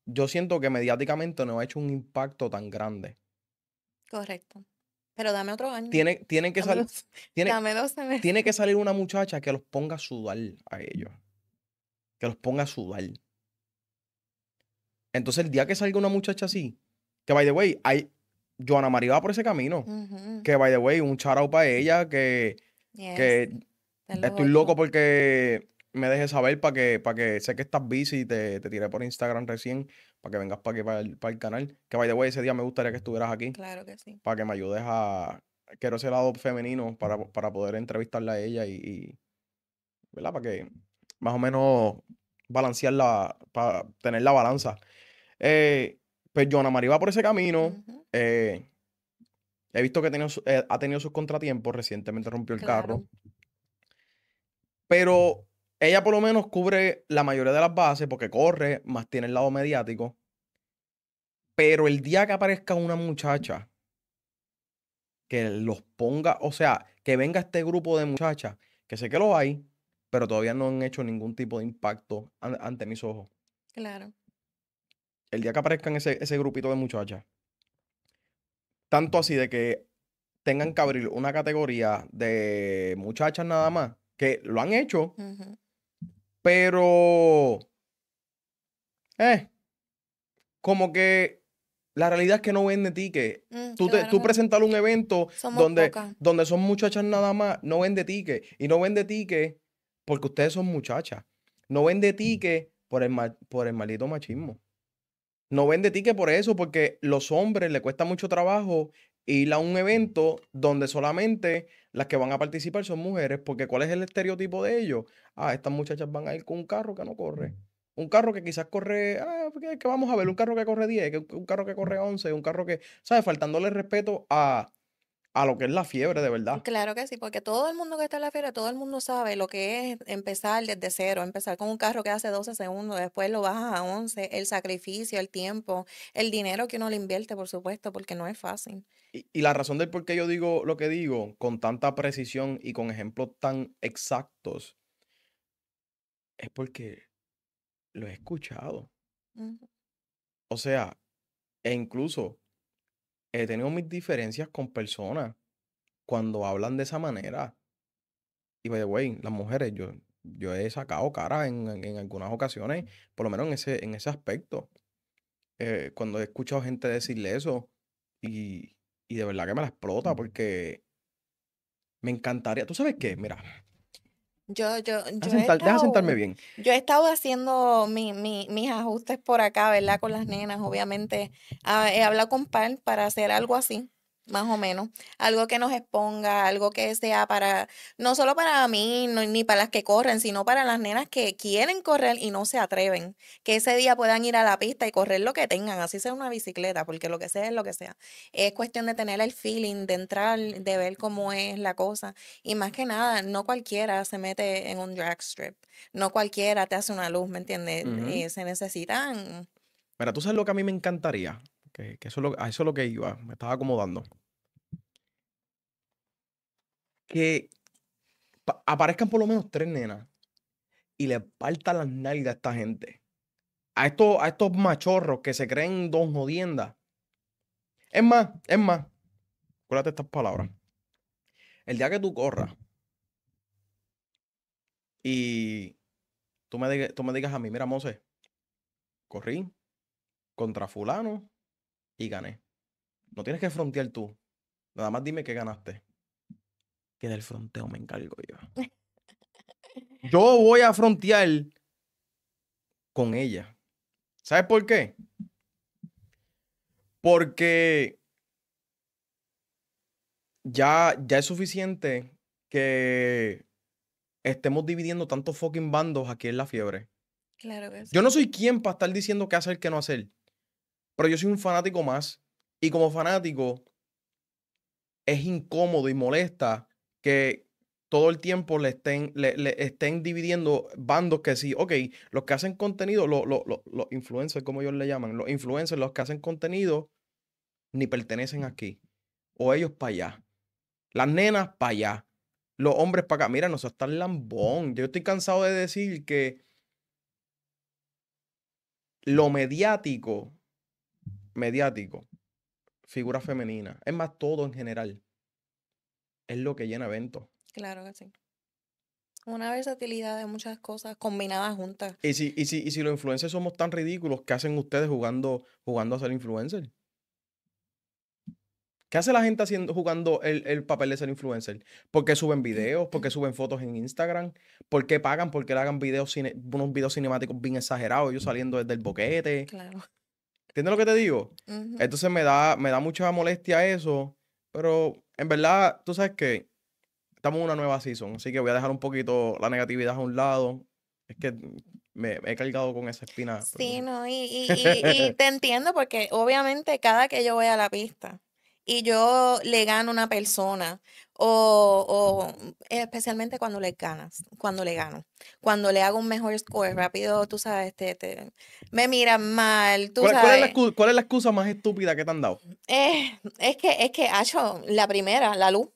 yo siento que mediáticamente no ha hecho un impacto tan grande. Correcto. Pero dame otro año. Tiene, tienen que salir. Tiene, dame dos semestres. tiene que salir una muchacha que los ponga a sudar a ellos. Que los ponga a sudar. Entonces, el día que salga una muchacha así, que by the way, hay. Joana María va por ese camino. Que by the way, un shout out para ella. Que, yes, que estoy loco porque me dejes saber para que, para que sé que estás busy y te, te tiré por Instagram recién. Para que vengas para aquí, para el, para el canal. Que by the way, ese día me gustaría que estuvieras aquí. Claro que sí. Para que me ayudes a. Quiero ese lado femenino para, para poder entrevistarla a ella y, y ¿verdad? Para que más o menos balancear la, para tener la balanza. Eh, pues Joana María va por ese camino. Eh, he visto que ha tenido, su- eh, ha tenido sus contratiempos. Recientemente rompió el carro. Pero ella por lo menos cubre la mayoría de las bases porque corre, más tiene el lado mediático. Pero el día que aparezca una muchacha que los ponga, o sea, que venga este grupo de muchachas, que sé que lo hay, pero todavía no han hecho ningún tipo de impacto an- ante mis ojos. Claro. El día que aparezcan ese, ese grupito de muchachas, tanto así de que tengan que abrir una categoría de muchachas nada más, que lo han hecho, pero, eh, como que la realidad es que no vende ticket. Mm, Tú, te- claro, tú presentar un evento somos donde, donde son muchachas nada más, no vende ticket. Y no vende ticket porque ustedes son muchachas. No vende ticket por el, por el maldito machismo. No vende ticket por eso, porque los hombres le cuesta mucho trabajo ir a un evento donde solamente las que van a participar son mujeres, porque ¿cuál es el estereotipo de ellos? Ah, estas muchachas van a ir con un carro que no corre. Un carro que quizás corre, ah, ¿qué, qué vamos a ver? Un carro que corre 10, que- un carro que corre 11, un carro que, ¿sabes? Faltándole respeto a, a lo que es la fiebre de verdad. Claro que sí, porque todo el mundo que está en la feria, todo el mundo sabe lo que es empezar desde cero, empezar con un carro que hace 12 segundos, después lo bajas a 11, el sacrificio, el tiempo, el dinero que uno le invierte, por supuesto, porque no es fácil. Y, y la razón del por qué yo digo lo que digo con tanta precisión y con ejemplos tan exactos es porque lo he escuchado. O sea, e incluso he tenido mis diferencias con personas cuando hablan de esa manera. Y by the way, las mujeres, yo, yo he sacado cara en, en- en algunas ocasiones, por lo menos en ese, en ese aspecto. Eh, cuando he escuchado gente decirle eso, y, y de verdad que me la explota porque me encantaría. ¿Tú sabes qué? Mira, Yo, yo, yo sentar- deja sentarme bien. yo he estado haciendo mi, mi- mis ajustes por acá, ¿verdad? Con las nenas, obviamente. Ah, he hablado con Pan para hacer algo así, más o menos. Algo que nos exponga, algo que sea para, no solo para mí, no- ni para las que corren, sino para las nenas que quieren correr y no se atreven. Que ese día puedan ir a la pista y correr lo que tengan, así sea una bicicleta, porque lo que sea es lo que sea. Es cuestión de tener el feeling, de entrar, de ver cómo es la cosa. Y más que nada, no cualquiera se mete en un drag strip. No cualquiera te hace una luz, ¿me entiendes? Eh, se necesitan. Mira, tú sabes lo que a mí me encantaría, que, eso es lo, a eso es lo que iba, me estaba acomodando. Que pa- aparezcan por lo menos tres nenas y le partan las nalgas a esta gente. A estos, a estos machorros que se creen don jodienda. Es más, es más, acuérdate estas palabras. El día que tú corras y tú me, diga- tú me digas a mí, mira, Mose, corrí contra fulano y gané. No tienes que frontear tú. Nada más dime que ganaste. Que del fronteo me encargo yo. Yo voy a frontear con ella. ¿Sabes por qué? Porque ya, ya es suficiente que estemos dividiendo tantos fucking bandos aquí en la fiebre. Claro que sí. Yo no soy quien para estar diciendo qué hacer, qué no hacer. Pero yo soy un fanático más. Y como fanático, es incómodo y molesta que todo el tiempo le estén, le, le estén dividiendo bandos que sí, ok, los que hacen contenido, lo- lo- lo- los influencers, como ellos le llaman, los influencers, los que hacen contenido, ni pertenecen aquí. O ellos para allá. Las nenas para allá. Los hombres para acá. Mira, no seas tan lambón. Yo estoy cansado de decir que lo mediático, mediático, figura femenina, es más todo en general, es lo que llena eventos. Claro que sí. Una versatilidad de muchas cosas combinadas juntas. Y si, y si, y si los influencers somos tan ridículos, ¿qué hacen ustedes jugando, jugando a ser influencer? ¿Qué hace la gente haciendo, jugando el, el papel de ser influencer? ¿Por qué suben videos? ¿Por qué suben fotos en Instagram? ¿Por qué pagan? ¿Por qué le hagan videos cine- unos videos cinemáticos bien exagerados? Ellos saliendo desde el boquete. Claro. ¿Entiendes lo que te digo? Entonces me da, me da mucha molestia eso, pero en verdad, tú sabes que estamos en una nueva season, así que voy a dejar un poquito la negatividad a un lado. Es que me, me he cargado con esa espina. Sí, no, y, y, y, y te entiendo porque obviamente cada que yo voy a la pista y yo le gano a una persona o, o especialmente cuando le ganas, cuando le gano, cuando le hago un mejor score rápido, tú sabes, te, te- me miran mal, tú ¿Cuál, cuál es la sabes. cuál es la excusa más estúpida que te han dado? Eh, es que, es que, hacho, la primera, la luz.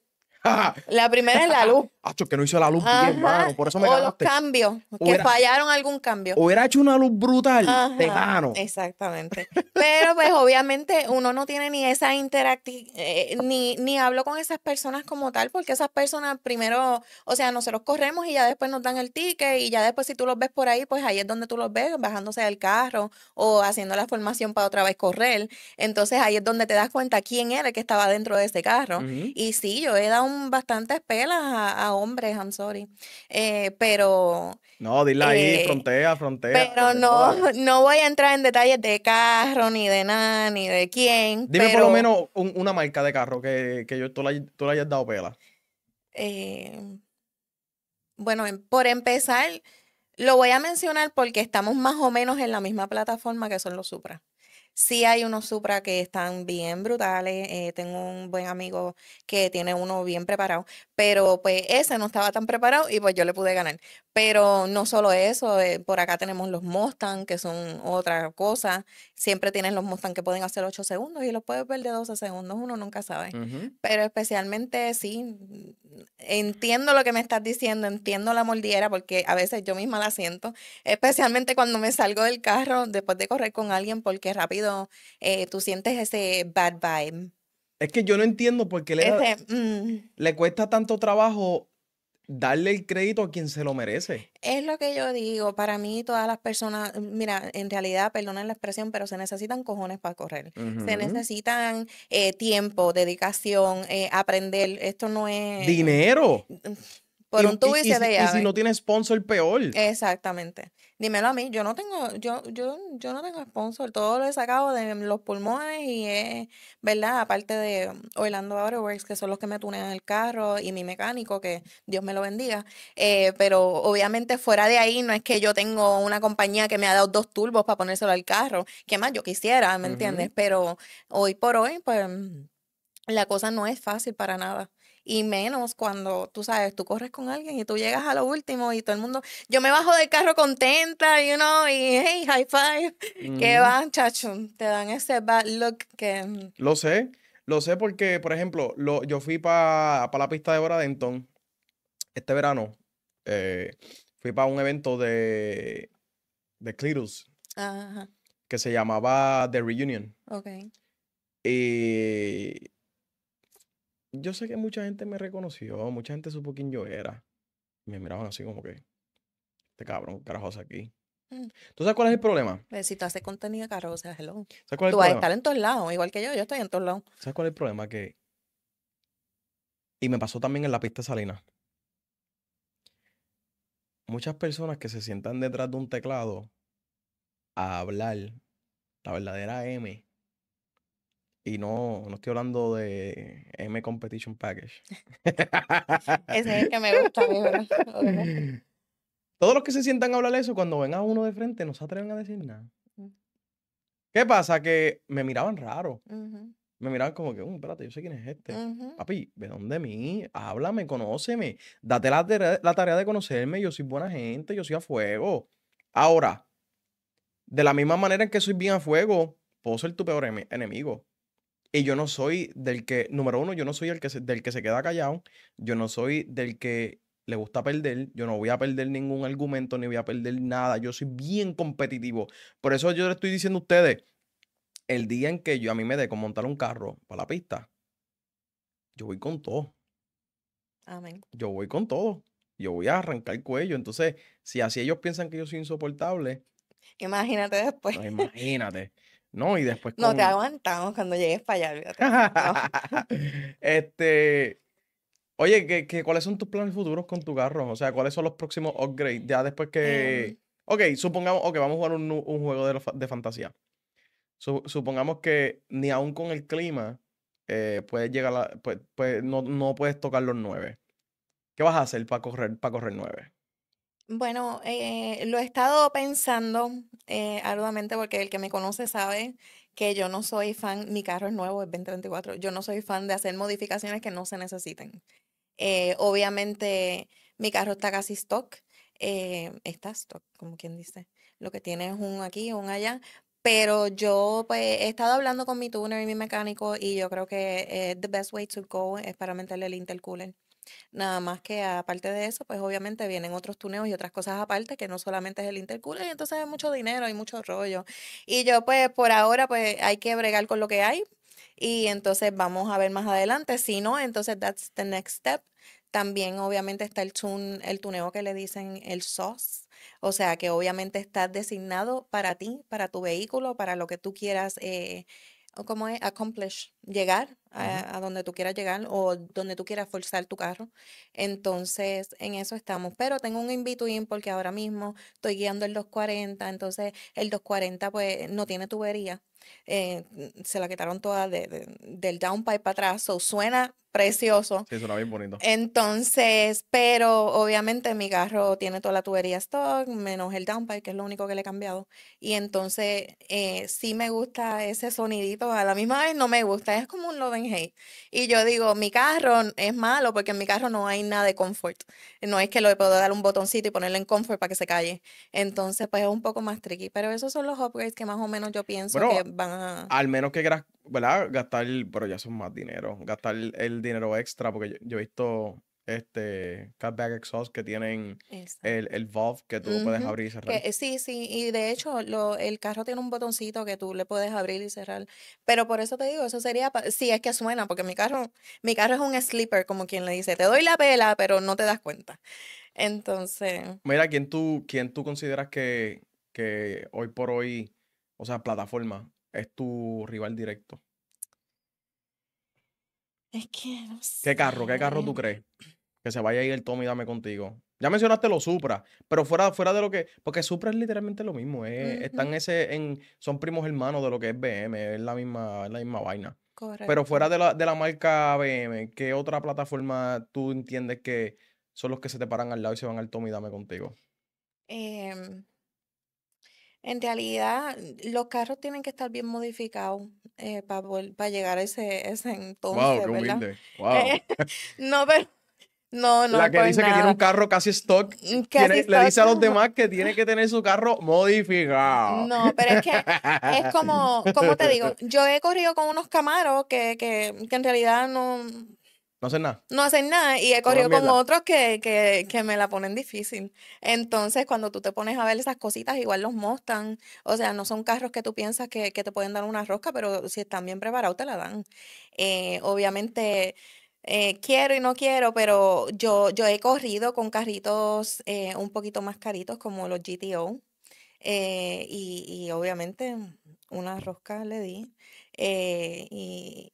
La primera es la luz. Acho, que no hizo la luz bien, Ajá. mano. Por eso me o los cambios, que Hubiera- fallaron algún cambio. Hubiera hecho una luz brutal, te Ajá, gano. Exactamente. Pero pues obviamente uno no tiene ni esa interactividad, ni, ni hablo con esas personas como tal, porque esas personas primero, o sea, nosotros corremos y ya después nos dan el ticket y ya después si tú los ves por ahí, pues ahí es donde tú los ves, bajándose del carro o haciendo la formación para otra vez correr. Entonces ahí es donde te das cuenta quién era el que estaba dentro de ese carro. Y sí, yo he dado un- bastantes pelas a, a hombres, I'm sorry. Eh, pero No, dile ahí, Eh, frontea, frontea. pero no, no voy a entrar en detalles de carro, ni de nada, ni de quién. Dime por lo menos un- una marca de carro que, que yo, tú, le, tú le hayas dado pela. eh, bueno, em- por empezar, lo voy a mencionar porque estamos más o menos en la misma plataforma que son los Supra. Sí hay unos Supra que están bien brutales. eh, tengo un buen amigo que tiene uno bien preparado, pero pues ese no estaba tan preparado y pues yo le pude ganar. Pero no solo eso, eh, por acá tenemos los Mustang, que son otra cosa. Siempre tienes los Mustang que pueden hacer 8 segundos y los puedes ver de 12 segundos, uno nunca sabe. Pero especialmente sí, entiendo lo que me estás diciendo, entiendo la mordiera porque a veces yo misma la siento, especialmente cuando me salgo del carro después de correr con alguien porque rápido eh, tú sientes ese bad vibe. Es que yo no entiendo por qué le, Ese, mm, le cuesta tanto trabajo darle el crédito a quien se lo merece. es lo que yo digo, para mí todas las personas, mira, en realidad, perdonen la expresión, pero se necesitan cojones para correr. Se necesitan eh, tiempo, dedicación, eh, aprender. Esto no es Dinero. Por Y- un tubo y, y- se y si no tiene sponsor, peor. Exactamente. Dímelo a mí, yo no tengo, yo, yo, yo no tengo sponsor, todo lo he sacado de los pulmones y es, ¿verdad? Aparte de Orlando Autoworks, que son los que me tunean el carro, y mi mecánico, que Dios me lo bendiga. Eh, pero obviamente fuera de ahí no es que yo tengo una compañía que me ha dado dos turbos para ponérselo al carro, que más yo quisiera, ¿me entiendes? Pero hoy por hoy, pues la cosa no es fácil para nada. Y menos cuando, tú sabes, tú corres con alguien y tú llegas a lo último y todo el mundo, yo me bajo del carro contenta, you know, y hey, high five, que Ujú. va, chacho, te dan ese bad look que, mm, Lo sé, lo sé porque, por ejemplo, lo, yo fui para la pista de Bradenton este verano. eh, fui para un evento de, de Cletus ajá, que se llamaba The Reunion. ok. Y yo sé que mucha gente me reconoció, mucha gente supo quién yo era. Me miraban así como que, este cabrón, ¿qué carajo hace aquí? Mm. ¿Tú sabes cuál es el problema? Pues si tú haces contenido de carro, o sea, hello. ¿Sabes cuál es Tú el vas a estar en todos lados, igual que yo, yo estoy en todos lados. ¿Sabes cuál es el problema? Que. Y me pasó también en la pista de Salinas. Muchas personas que se sientan detrás de un teclado a hablar la verdadera M. Y no, no estoy hablando de M Competition Package. Ese es el que me gusta a. Todos los que se sientan a hablar eso, cuando ven a uno de frente, no se atreven a decir nada. Mm. ¿Qué pasa? Que me miraban raro. Me miraban como que, "Uh, espérate, yo sé quién es este. Papi, ve donde mí, háblame, conóceme, date la, tarea- la tarea de conocerme, yo soy buena gente, yo soy a fuego. Ahora, de la misma manera en que soy bien a fuego, puedo ser tu peor enemigo. Y yo no soy del que, número uno, yo no soy el que se- del que se queda callado, yo no soy del que le gusta perder, yo no voy a perder ningún argumento, ni voy a perder nada, yo soy bien competitivo. Por eso yo le estoy diciendo a ustedes, el día en que yo a mí me dé con montar un carro para la pista, yo voy con todo. Amén. Yo voy con todo. Yo voy a arrancar el cuello. Entonces, si así ellos piensan que yo soy insoportable, Imagínate después. no, imagínate. No, y después No te aguantamos cuando llegues para allá, este. Oye, ¿qué, qué, cuáles son tus planes futuros con tu carro? O sea, ¿cuáles son los próximos upgrades? Ya después que. Em. Ok, supongamos, ok, vamos a jugar un, un juego de, de fantasía. Su- supongamos que ni aún con el clima eh, puedes llegar a. Pues, pues, no, no puedes tocar los nueve. ¿Qué vas a hacer para correr, para correr nueve? Bueno, eh, lo he estado pensando eh, arduamente porque el que me conoce sabe que yo no soy fan, mi carro es nuevo, es 2024, yo no soy fan de hacer modificaciones que no se necesiten. Eh, obviamente mi carro está casi stock, está stock, como quien dice. Lo que tiene es un aquí, un allá, Pero yo pues he estado hablando con mi tuner y mi mecánico y yo creo que the best way to go es para meterle el intercooler. Nada más que aparte de eso, pues obviamente vienen otros tuneos y otras cosas aparte que no solamente es el intercooler y entonces hay mucho dinero y mucho rollo. Y yo pues por ahora pues hay que bregar con lo que hay y entonces vamos a ver más adelante. Si no, entonces that's the next step. También obviamente está el, tune, el tuneo que le dicen el SOS. O sea que obviamente está designado para ti, para tu vehículo, para lo que tú quieras, eh, o como es, accomplish, llegar a, donde tú quieras llegar o donde tú quieras forzar tu carro. Entonces, en eso estamos. Pero tengo un in-between porque ahora mismo estoy guiando el 240, entonces el 240 pues no tiene tubería. Eh, mm, se la quitaron toda de, del downpipe para atrás, so, suena precioso. Sí, suena bien bonito. Entonces, pero obviamente mi carro tiene toda la tubería stock, menos el downpipe, que es lo único que le he cambiado. Y entonces, eh, sí me gusta ese sonidito, a la misma vez no me gusta, es como un 90 Fahrenheit. Y yo digo, mi carro es malo porque en mi carro no hay nada de confort. No es que le puedo dar un botoncito y ponerle en confort para que se calle. Entonces, pues es un poco más tricky. Pero esos son los upgrades que más o menos yo pienso que van a... Al menos que ¿verdad? gastar, pero ya son más dinero, gastar el dinero extra, porque yo, yo he visto este cutback exhaust que tienen el, el valve que tú puedes abrir y cerrar. Que, eh, sí, sí, y de hecho lo, el carro tiene un botoncito que tú le puedes abrir y cerrar, pero por eso te digo, eso sería, sí, es que suena, porque mi carro, mi carro es un sleeper, como quien le dice, te doy la pela, pero no te das cuenta. Entonces, Mira, ¿quién tú, quién tú consideras que, que hoy por hoy, o sea, plataforma, es tu rival directo? Es que no ¿Qué carro, qué carro tú sé. crees? Que se vaya a ir el Tommy Dame contigo. Ya mencionaste los Supra, pero fuera, fuera de lo que. Porque Supra es literalmente lo mismo. es- están ese, en, son primos hermanos de lo que es BM, es la misma, es la misma vaina. Pero correcto. fuera de la, de la marca BM, ¿qué otra plataforma tú entiendes que son los que se te paran al lado y se van al Tommy Dame contigo? Em, en realidad, los carros tienen que estar bien modificados para llegar a ese, ese Wow, entonces, qué ¿verdad? humilde. Wow. Eh, no, pero no, no La que dice que tiene un carro casi stock, Mm, tiene- Casi le dice a los demás que tiene que tener su carro modificado. No, pero es que es como, como te digo, yo he corrido con unos Camaros que, que, que en realidad no, No hacen nada. no hacen nada y he corrido con otros que, que, que me la ponen difícil. Entonces, cuando tú te pones a ver esas cositas, igual los Mustang, o sea, no son carros que tú piensas que, que te pueden dar una rosca, pero si están bien preparados te la dan. Eh, obviamente, eh, quiero y no quiero, pero yo, yo he corrido con carritos eh, un poquito más caritos como los GTO. y, y obviamente una rosca le di. eh, y,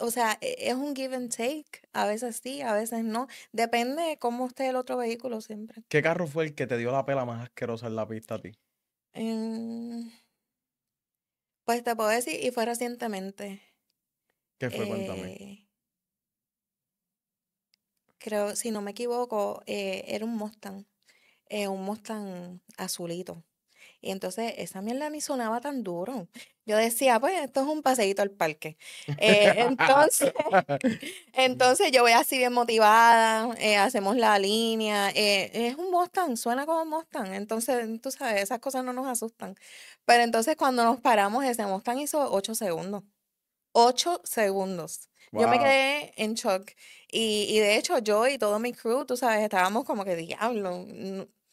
o sea, e- es un give and take. A veces sí, a veces no. Depende de cómo esté el otro vehículo siempre. ¿Qué carro fue el que te dio la pela más asquerosa en la pista a ti? Mm, pues te puedo decir, y fue recientemente. ¿Qué fue? Cuéntame. eh, creo, si no me equivoco, eh, era un Mustang. eh, un Mustang azulito. Y entonces esa mierda ni sonaba tan duro. Yo decía, pues esto es un paseíto al parque. Eh, entonces, entonces yo voy así bien motivada, eh, hacemos la línea. eh, es un Mustang, suena como Mustang. Entonces, tú sabes, esas cosas no nos asustan. Pero entonces cuando nos paramos, ese Mustang hizo 8 segundos. 8 segundos. Yo me Wow. quedé en shock. Y, y de hecho, yo y todo mi crew, tú sabes, estábamos como que diablo.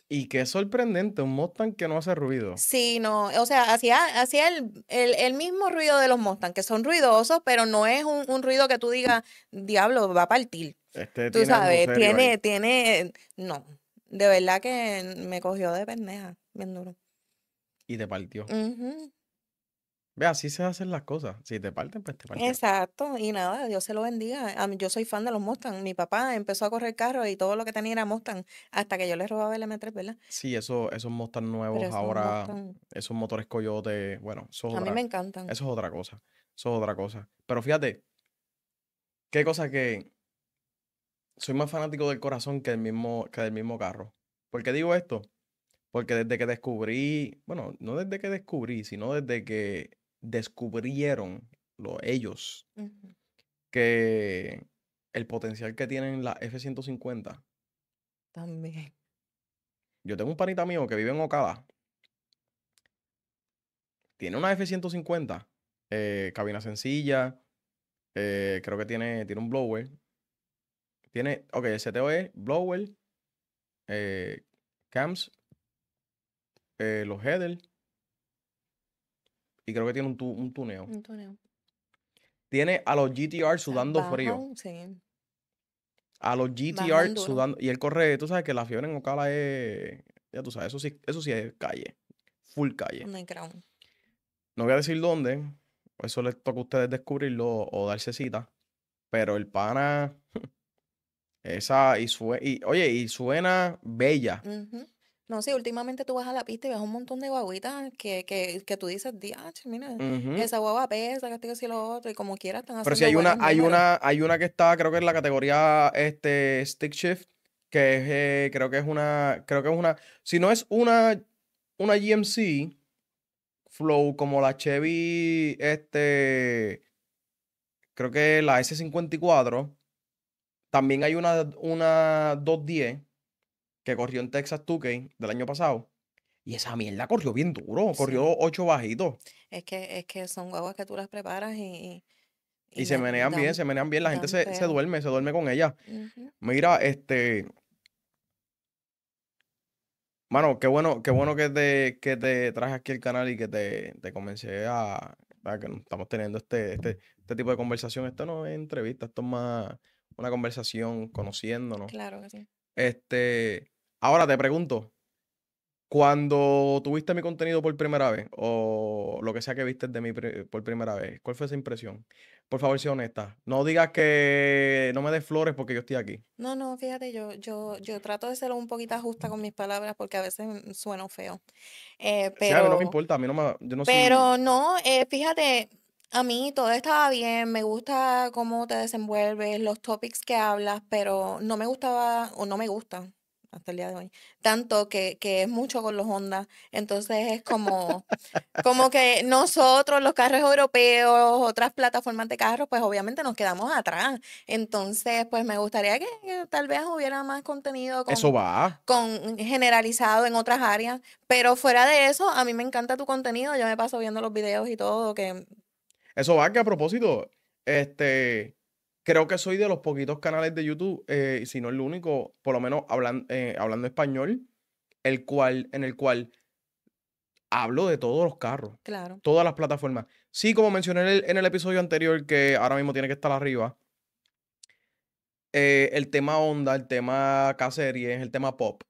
Y qué sorprendente, un Mustang que no hace ruido. Sí, no, o sea, hacía, hacía el, el, el mismo ruido de los Mustang, que son ruidosos, pero no es un, un ruido que tú digas, diablo, va a partir. Este Tú tiene sabes, ahí. tiene, tiene, no, de verdad que me cogió de pendeja, bien duro. Y te partió. Ujú, Ve, así se hacen las cosas. Si te parten, pues te parten. Exacto, y nada, Dios se lo bendiga. A mí, yo soy fan de los Mustang. Mi papá empezó a correr carro y todo lo que tenía era Mustang, hasta que yo le robaba el M3, ¿verdad? Sí, eso, esos Mustang nuevos esos ahora, Mustang, esos motores Coyote, bueno, eso es a mí me encantan. eso es otra cosa. Eso es otra cosa. Pero fíjate, qué cosa que soy más fanático del corazón que del mismo, que del mismo carro. ¿Por qué digo esto? Porque desde que descubrí, bueno, no desde que descubrí, sino desde que descubrieron lo, ellos que el potencial que tienen las F-150. También. Yo tengo un panita mío que vive en Ocala. tiene una F-150, eh, cabina sencilla, eh, creo que tiene, tiene un blower. Tiene, ok, el CTO es blower, eh, cams, eh, los headers, y creo que tiene un, tu- un tuneo. Un tuneo. Tiene a los GTR sudando frío. Sí. A los GTR sudando. Y él corre, tú sabes que la fiebre en Ocala es. Ya tú sabes, eso sí, eso sí es calle. Full calle. No voy a decir dónde. Eso les toca a ustedes descubrirlo o darse cita. Pero el pana. Esa. Y, sue- y oye, y suena bella. Ujú. No, sí, últimamente tú vas a la pista y ves un montón de guaguitas que, que, que tú dices, diach, mira, Ujú. esa guagua pesa, que esto, que si lo otro, y como quiera están Pero si haciendo hay una, hay números. una, hay una que está, creo que en la categoría este stick shift, que es, eh, creo que es una, creo que es una, si no es una, una GMC Flow como la Chevy, este, creo que la S54, también hay una, una 210 que corrió en Texas 2K del año pasado. Y esa mierda corrió bien duro, corrió Sí. 8 bajitos. Es que, es que son guaguas que tú las preparas y, Y, se me- menean bien, se menean bien. La gente se, se duerme, se duerme con ella. Mira, este. Mano, qué bueno, qué bueno que te, que te traje aquí el canal y que te, te comencé a, a que estamos teniendo este, este, este tipo de conversación. Esto no es entrevista, esto es más una conversación conociéndonos. Claro que sí. Este, ahora te pregunto, cuando tuviste mi contenido por primera vez, o lo que sea que viste de mí por primera vez, ¿cuál fue esa impresión? Por favor, sé honesta. No digas que no me des flores porque yo estoy aquí. No, no, fíjate, yo, yo, yo trato de ser un poquito justa con mis palabras porque a veces mm, sueno feo. Eh, Sí, mí no me pero, importa, a mí no me, yo no soy- pero no, eh, fíjate, a mí todo estaba bien, me gusta cómo te desenvuelves, los topics que hablas, pero no me gustaba, o no me gusta hasta el día de hoy, tanto que, que es mucho con los Honda. Entonces es como, como que nosotros, los carros europeos, otras plataformas de carros, pues obviamente nos quedamos atrás. Entonces, pues me gustaría que, que tal vez hubiera más contenido con, Eso va. con generalizado en otras áreas, pero fuera de eso, a mí me encanta tu contenido, yo me paso viendo los videos y todo, que Eso va que a propósito, este, creo que soy de los poquitos canales de YouTube, eh, si no el único, por lo menos hablan- eh, hablando español, el cual, en el cual hablo de todos los carros, claro, todas las plataformas. Sí, como mencioné en el, en el episodio anterior, que ahora mismo tiene que estar arriba, eh, el tema Honda, el tema K-Series, el tema Pop,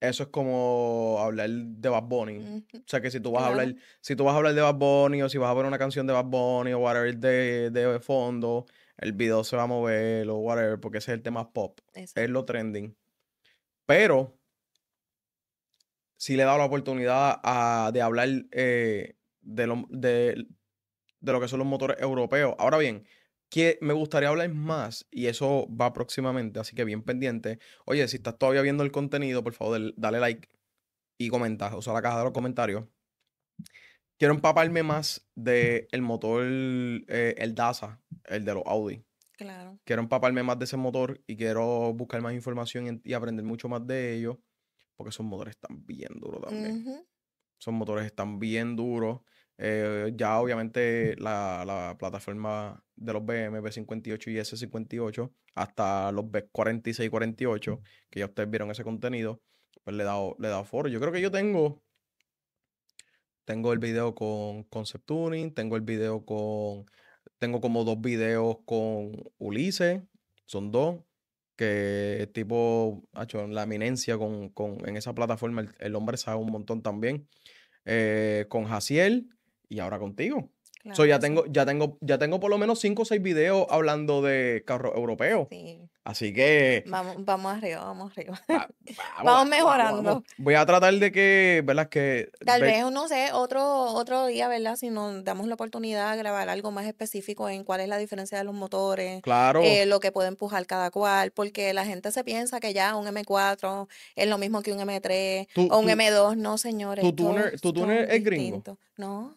eso es como hablar de Bad Bunny. O sea que si tú vas a hablar, si tú vas a hablar de Bad Bunny o si vas a ver una canción de Bad Bunny o whatever de, de fondo, el video se va a mover o whatever, porque ese es el tema pop, es lo trending. Pero sí le he dado la oportunidad a- de hablar eh, de, lo, de, de lo que son los motores europeos. Ahora bien, que me gustaría hablar más y eso va próximamente, así que bien pendiente. Oye, si estás todavía viendo el contenido, por favor, dale like y comenta, usa la caja de los comentarios. Quiero empaparme más del motor, eh, el DASA, el de los Audi. claro, Quiero empaparme más de ese motor y quiero buscar más información y, en- y aprender mucho más de ellos, porque esos motores están bien duros también. ujú, Esos motores están bien duros. Eh, ya obviamente la, la plataforma de los BM, B58 y S58, hasta los B46 y 48, que ya ustedes vieron ese contenido, pues le he dado, le he dado foro. Yo creo que yo tengo, tengo el video con Concept Tuning, tengo el video con, tengo como dos videos con Ulises, son dos, que tipo, hecho la eminencia con, con, en esa plataforma, el, el hombre sabe un montón también eh, con Jaciel y ahora contigo. So, ya sí, tengo, ya tengo, ya tengo por lo menos 5 o 6 videos hablando de carros europeos. sí, Así que vamos, vamos arriba, vamos arriba. va- Vamos mejorando. Voy a tratar de que, ¿verdad? Que Tal ve- vez, no sé, otro, otro día, ¿verdad? Si nos damos la oportunidad de grabar algo más específico en cuál es la diferencia de los motores, claro, eh, lo que puede empujar cada cual, porque la gente se piensa que ya un M4 es lo mismo que un M3 Tú- o un tú- M2, no, señores. tu tuner- tu tuner es gringo. No,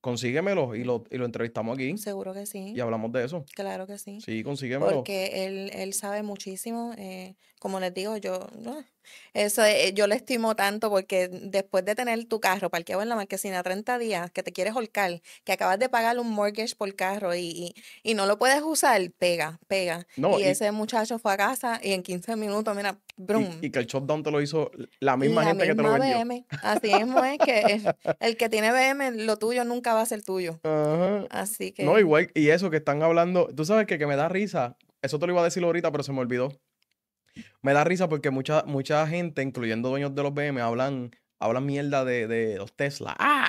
consíguemelo y lo, y lo entrevistamos aquí seguro que sí, y hablamos de eso. claro que sí. Sí, consíguemelo. Porque él, él sabe muchísimo. eh, como les digo, yo, Eso eh, yo lo estimo tanto porque después de tener tu carro parqueado en la marquesina 30 días, que te quieres holcar, que acabas de pagar un mortgage por carro y, y, y no lo puedes usar, pega, pega. No, y, y- ese muchacho fue a casa y en 15 minutos, mira, brum. Y, que el shutdown te lo hizo la misma la gente que te lo vendió. BM. Así mismo es que el, el que tiene BM, lo tuyo nunca va a ser tuyo. Así que. No, igual, y eso que están hablando, tú sabes que, que me da risa, eso te lo iba a decir ahorita, pero se me olvidó. Me da risa porque mucha, mucha gente, incluyendo dueños de los BM, hablan, hablan mierda de, de los Tesla. Ah,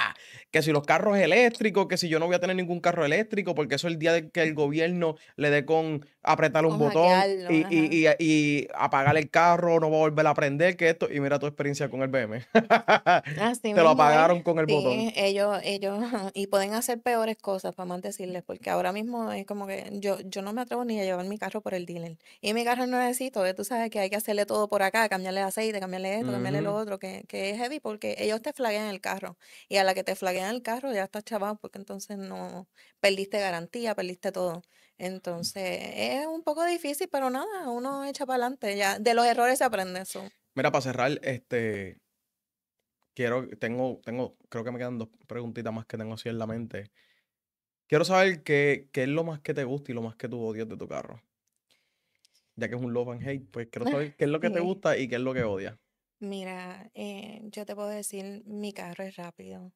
que si los carros eléctricos, que si yo no voy a tener ningún carro eléctrico, porque eso es el día de que el gobierno le dé con apretar un botón hackearlo, y, y, y, y apagar el carro, no va a volver a prender, que esto, y mira tu experiencia con el BM. Así Te lo es. apagaron con el Sí, botón. ellos, ellos, y pueden hacer peores cosas, para más decirles, porque ahora mismo es como que yo, yo no me atrevo ni a llevar mi carro por el dealer. Y mi carro es nuevecito, tú sabes que hay que hacerle todo por acá, cambiarle aceite, cambiarle esto, cambiarle lo otro, que, que es heavy, porque ellos te flaguean el carro. Y a la que te flaguean el carro ya estás chaval, porque entonces no, perdiste garantía, perdiste todo. Entonces, es un poco difícil, pero nada, uno echa para adelante, ya, de los errores se aprende eso. Mira, para cerrar, este. Quiero, tengo, tengo, creo que me quedan dos preguntitas más que tengo así en la mente. Quiero saber qué, qué es lo más que te gusta y lo más que tú odias de tu carro. Ya que es un love and hate, pues quiero saber qué es lo que te gusta y qué es lo que odias. Mira, eh, yo te puedo decir, mi carro es rápido.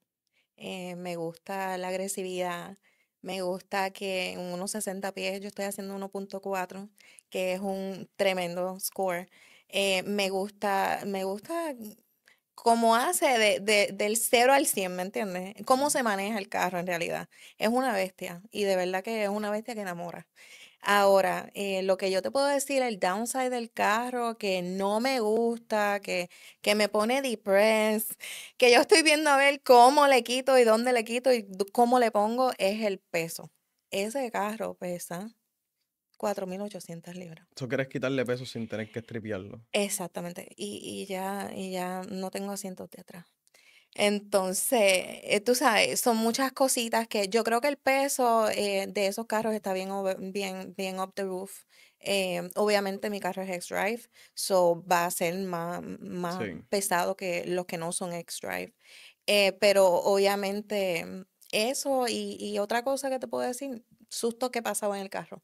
Eh, me gusta la agresividad. Me gusta que en unos 60 pies yo estoy haciendo 1.4, que es un tremendo score. eh, me gusta, me gusta cómo hace de, de- del 0 al 100, ¿me entiendes? Cómo se maneja el carro en realidad. Es una bestia y de verdad que es una bestia que enamora. Ahora, eh, lo que yo te puedo decir, el downside del carro que no me gusta, que, que me pone depressed, que yo estoy viendo a ver cómo le quito y dónde le quito y cómo le pongo, es el peso. Ese carro pesa 4.800 libras. Eso quieres quitarle peso sin tener que estripearlo. Exactamente. Y, y ya, y ya no tengo asientos de atrás. Entonces, eh, tú sabes, son muchas cositas que yo creo que el peso eh, de esos carros está bien, bien, bien up the roof. Eh, obviamente mi carro es X-Drive, so va a ser más, más Sí. pesado que los que no son X-Drive. Pero obviamente mm, eso y, y otra cosa que te puedo decir, susto que pasaba en el carro.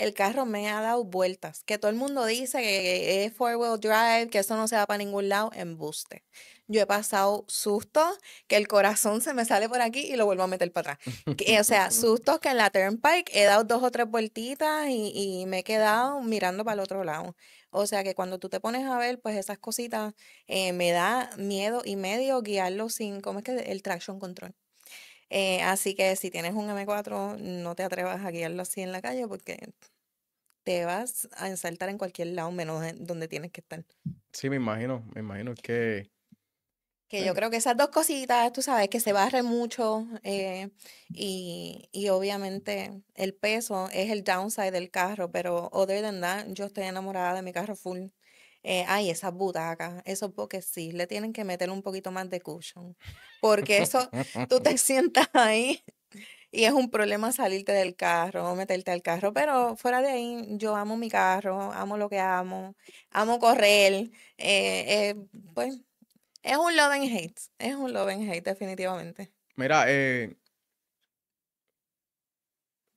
El carro me ha dado vueltas, que todo el mundo dice que es four-wheel drive, que eso no se va para ningún lado, embuste. Yo he pasado sustos que el corazón se me sale por aquí y lo vuelvo a meter para atrás. Que, o sea, sustos que en la Turnpike he dado dos o tres vueltitas y, y me he quedado mirando para el otro lado. O sea que cuando tú te pones a ver, pues esas cositas, eh, me da miedo y medio guiarlo sin, ¿cómo es que? El traction control. Eh, así que si tienes un M4, no te atrevas a guiarlo así en la calle porque te vas a ensartar en cualquier lado menos en donde tienes que estar. Sí, me imagino, me imagino que Que yo Bueno. creo que esas dos cositas, tú sabes, que se barre mucho eh, y, y obviamente el peso es el downside del carro, pero other than that, yo estoy enamorada de mi carro full. Eh, ay, esas butacas, esos porque sí, le tienen que meter un poquito más de cushion, porque eso, tú te sientas ahí y es un problema salirte del carro, meterte al carro, pero fuera de ahí, yo amo mi carro, amo lo que amo, amo correr, eh, eh, pues es un love and hate, es un love and hate definitivamente. Mira, eh,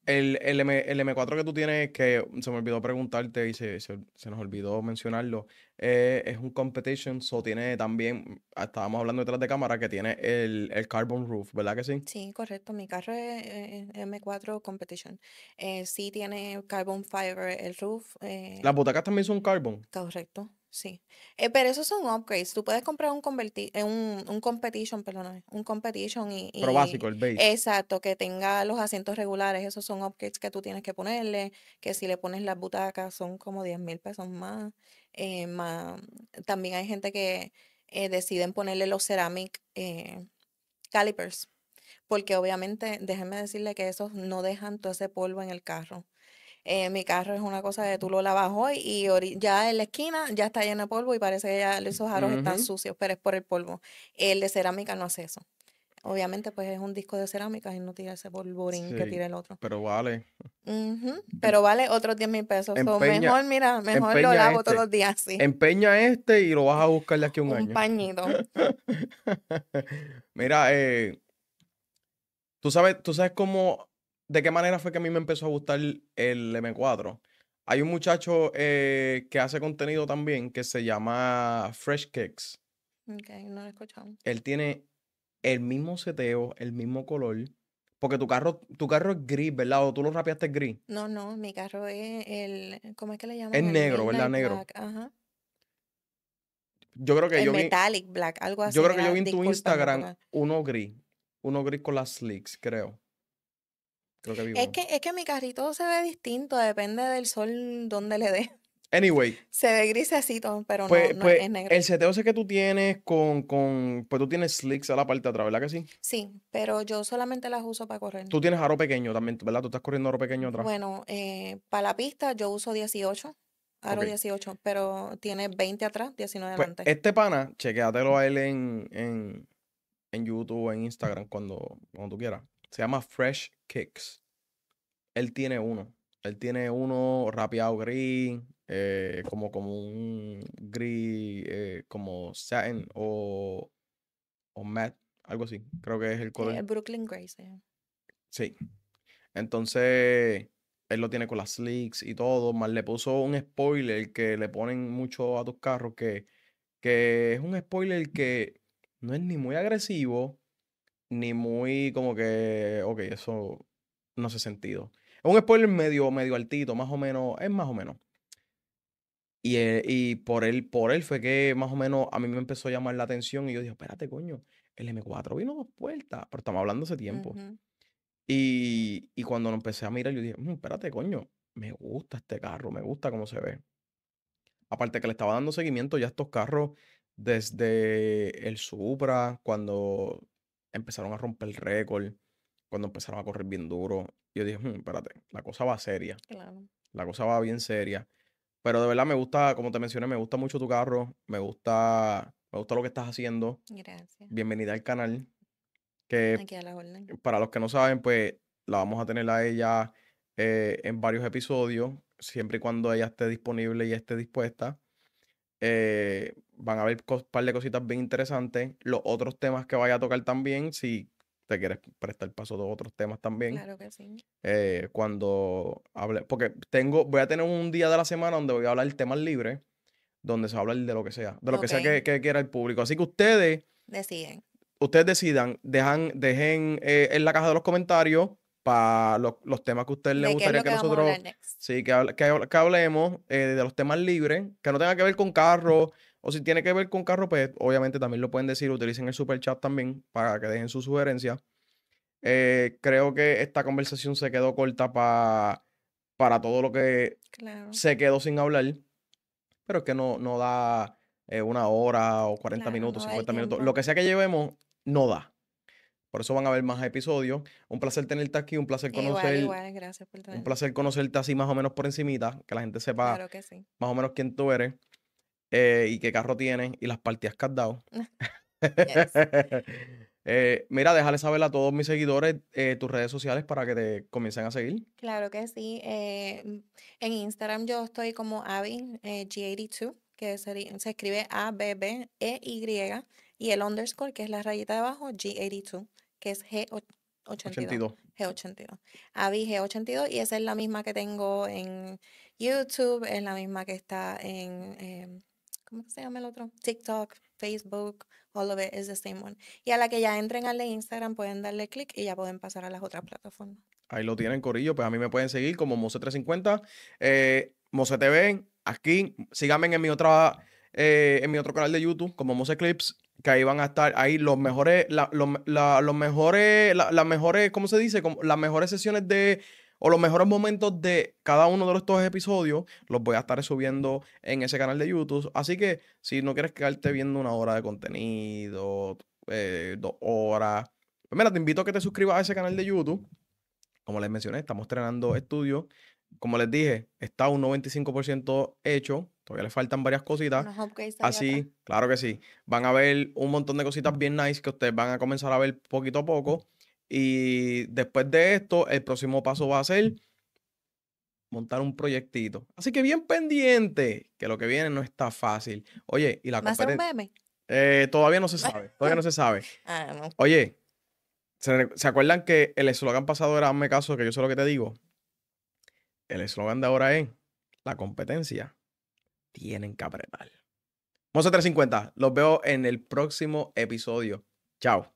el, el, M, el M4 que tú tienes, que se me olvidó preguntarte y se, se, se nos olvidó mencionarlo, eh, es un competition, so tiene también, estábamos hablando detrás de cámara, que tiene el, el carbon roof, ¿verdad que sí? Sí, correcto, mi carro es eh, M4 Competition. Eh, sí tiene carbon fiber el roof, eh, Las butacas también son carbon. correcto, sí. Eh, pero esos son upgrades, tú puedes comprar un, converti- eh, un, un competition, perdóname, un competition y, Pero y- básico, el base. Exacto, que tenga los asientos regulares, esos son upgrades que tú tienes que ponerle, que si le pones las butacas son como 10 mil pesos más, eh, más. También hay gente que deciden ponerle los ceramic calipers, porque obviamente, déjenme decirle que esos no dejan todo ese polvo en el carro. Eh, mi carro es una cosa de tú lo lavas hoy y ya en la esquina ya está lleno de polvo y parece que ya esos aros están sucios, pero es por el polvo. El de cerámica no hace eso. obviamente pues es un disco de cerámica y no tira ese polvorín que tira el otro. Pero vale. Ujú, Pero vale otros 10 mil pesos. so, mejor, mira, mejor lo lavo todos este. los días, sí. Empeña este y lo vas a buscar de aquí a un, Un año. pañito. Mira, eh, tú sabes, tú sabes cómo, de qué manera fue que a mí me empezó a gustar el M4. Hay un muchacho eh, que hace contenido también que se llama Fresh Kicks. Ok, no lo he escuchado. Él tiene el mismo seteo, el mismo color. Porque tu carro, tu carro es gris, ¿verdad? O tú lo rapeaste gris. No, no, mi carro es el, ¿cómo es que le llaman? Es El negro, ¿verdad? Negro. Black, Ajá. Yo creo que El yo vi, metallic black, algo así. yo creo que yo vi en tu Instagram uno gris. Uno gris con las slicks, creo. Creo que vi Es uno. que, es que mi carrito se ve distinto, depende del sol donde le dé. Anyway, Se ve grisecito, pero pues, no, no pues es negro. el seteo ese que tú tienes con, con, pues tú tienes slicks a la parte de atrás, ¿verdad que sí? Sí, pero yo solamente las uso para correr. Tú tienes aro pequeño también, ¿verdad? Tú estás corriendo aro pequeño atrás. Bueno, eh, para la pista yo uso 18, aro Ok. 18, pero tiene 20 atrás, 19 Pues adelante. este pana, chequéatelo a él en, en, en YouTube, en Instagram, cuando, cuando tú quieras. Se llama Fresh Kicks. Él tiene uno. Él tiene uno rapeado gris, eh, como, como un gris, eh, como satin o, o matte, algo así. Creo que es el Sí, color. el Brooklyn Grey se llama. Sí. Entonces, él lo tiene con las slicks y todo, más le puso un spoiler que le ponen mucho a tus carros, que, que es un spoiler que no es ni muy agresivo, ni muy como que, ok, eso no hace sentido. Es un spoiler medio, medio altito, más o menos, es más o menos. Y, eh, y por él, por él fue que más o menos a mí me empezó a llamar la atención y yo dije, espérate, coño, el M4 vino dos puertas, pero estamos hablando hace tiempo. Y, y cuando lo empecé a mirar, yo dije, "Mm, espérate, coño, me gusta este carro, me gusta cómo se ve. Aparte que le estaba dando seguimiento ya a estos carros desde el Supra, cuando empezaron a romper el récord, cuando empezaron a correr bien duro. Yo dije, "Mm, espérate, la cosa va seria, Claro. la cosa va bien seria. Pero de verdad me gusta, como te mencioné, me gusta mucho tu carro, me gusta, me gusta lo que estás haciendo. Gracias. Bienvenida al canal. Que Aquí a la para los que no saben, pues la vamos a tener a ella eh, en varios episodios, siempre y cuando ella esté disponible y esté dispuesta. Eh, van a haber un par de cositas bien interesantes. Los otros temas que vaya a tocar también, si te quieres prestar paso de otros temas también. Claro que sí. eh, cuando hable, porque tengo, voy a tener un día de la semana donde voy a hablar temas libres, donde se va a hablar de lo que sea, de lo que sea que quiera el público. Así que ustedes Deciden. ustedes decidan, dejan, dejen eh, en la caja de los comentarios para los, los temas que a ustedes les ¿De qué es gustaría que nosotros sí, que, hable- que, hable- que hablemos eh, de los temas libres, que no tenga que ver con carro, o si tiene que ver con carro, pues obviamente también lo pueden decir, utilicen el super chat también para que dejen sus sugerencias. Eh, creo que esta conversación se quedó corta pa- para todo lo que Claro. se quedó sin hablar, pero es que no, no da eh, una hora o 40 Claro, minutos, no da el 50 minutos. Lo que sea que llevemos, no da. Por eso van a haber más episodios. Un placer tenerte aquí, un placer Igual, conocer, igual, gracias por un tenerme. placer conocerte así más o menos por encimita, que la gente sepa Claro que sí. más o menos quién tú eres eh, y qué carro tienes y las partidas que has dado. Eh, mira, déjale saber a todos mis seguidores eh, tus redes sociales para que te comiencen a seguir. Claro que sí. eh, mm, en Instagram yo estoy como Abby eh, G82, que seri- se escribe A-B-B-E-Y, y el underscore, que es la rayita de abajo, G82, que es G82. 82. G82. Abby G82, y esa es la misma que tengo en YouTube, es la misma que está en, em, ¿cómo se llama el otro? TikTok, Facebook, all of it is the same one. Y a la que ya entren al de Instagram pueden darle clic y ya pueden pasar a las otras plataformas. Ahí lo tienen, Corillo. Pues a mí me pueden seguir como Mose350. Eh, Mose TV, aquí. Síganme en mi otra, eh, en mi otro canal de YouTube, como Mose Clips. Que ahí van a estar ahí los mejores, la- los, los mejores, la- las mejores, ¿cómo se dice? Las mejores sesiones de, o los mejores momentos de cada uno de estos episodios, los voy a estar subiendo en ese canal de YouTube. Así que si no quieres quedarte viendo una hora de contenido, eh, dos horas, pues mira, te invito a que te suscribas a ese canal de YouTube. Como les mencioné, estamos estrenando estudios. Como les dije, está un 95% hecho. Todavía le faltan varias cositas. Así, claro que sí. Van a ver un montón de cositas bien nice que ustedes van a comenzar a ver poquito a poco. Y después de esto, el próximo paso va a ser montar un proyectito. Así que bien pendiente, que lo que viene no está fácil. Oye, y la ¿Va a ser un meme? todavía no se sabe, todavía no se sabe. Ah, no. Oye, ¿se, ¿se acuerdan que el eslogan pasado era hazme caso, que yo sé lo que te digo? El eslogan de ahora es la competencia tienen que apretar. Monse 350, los veo en el próximo episodio. Chao.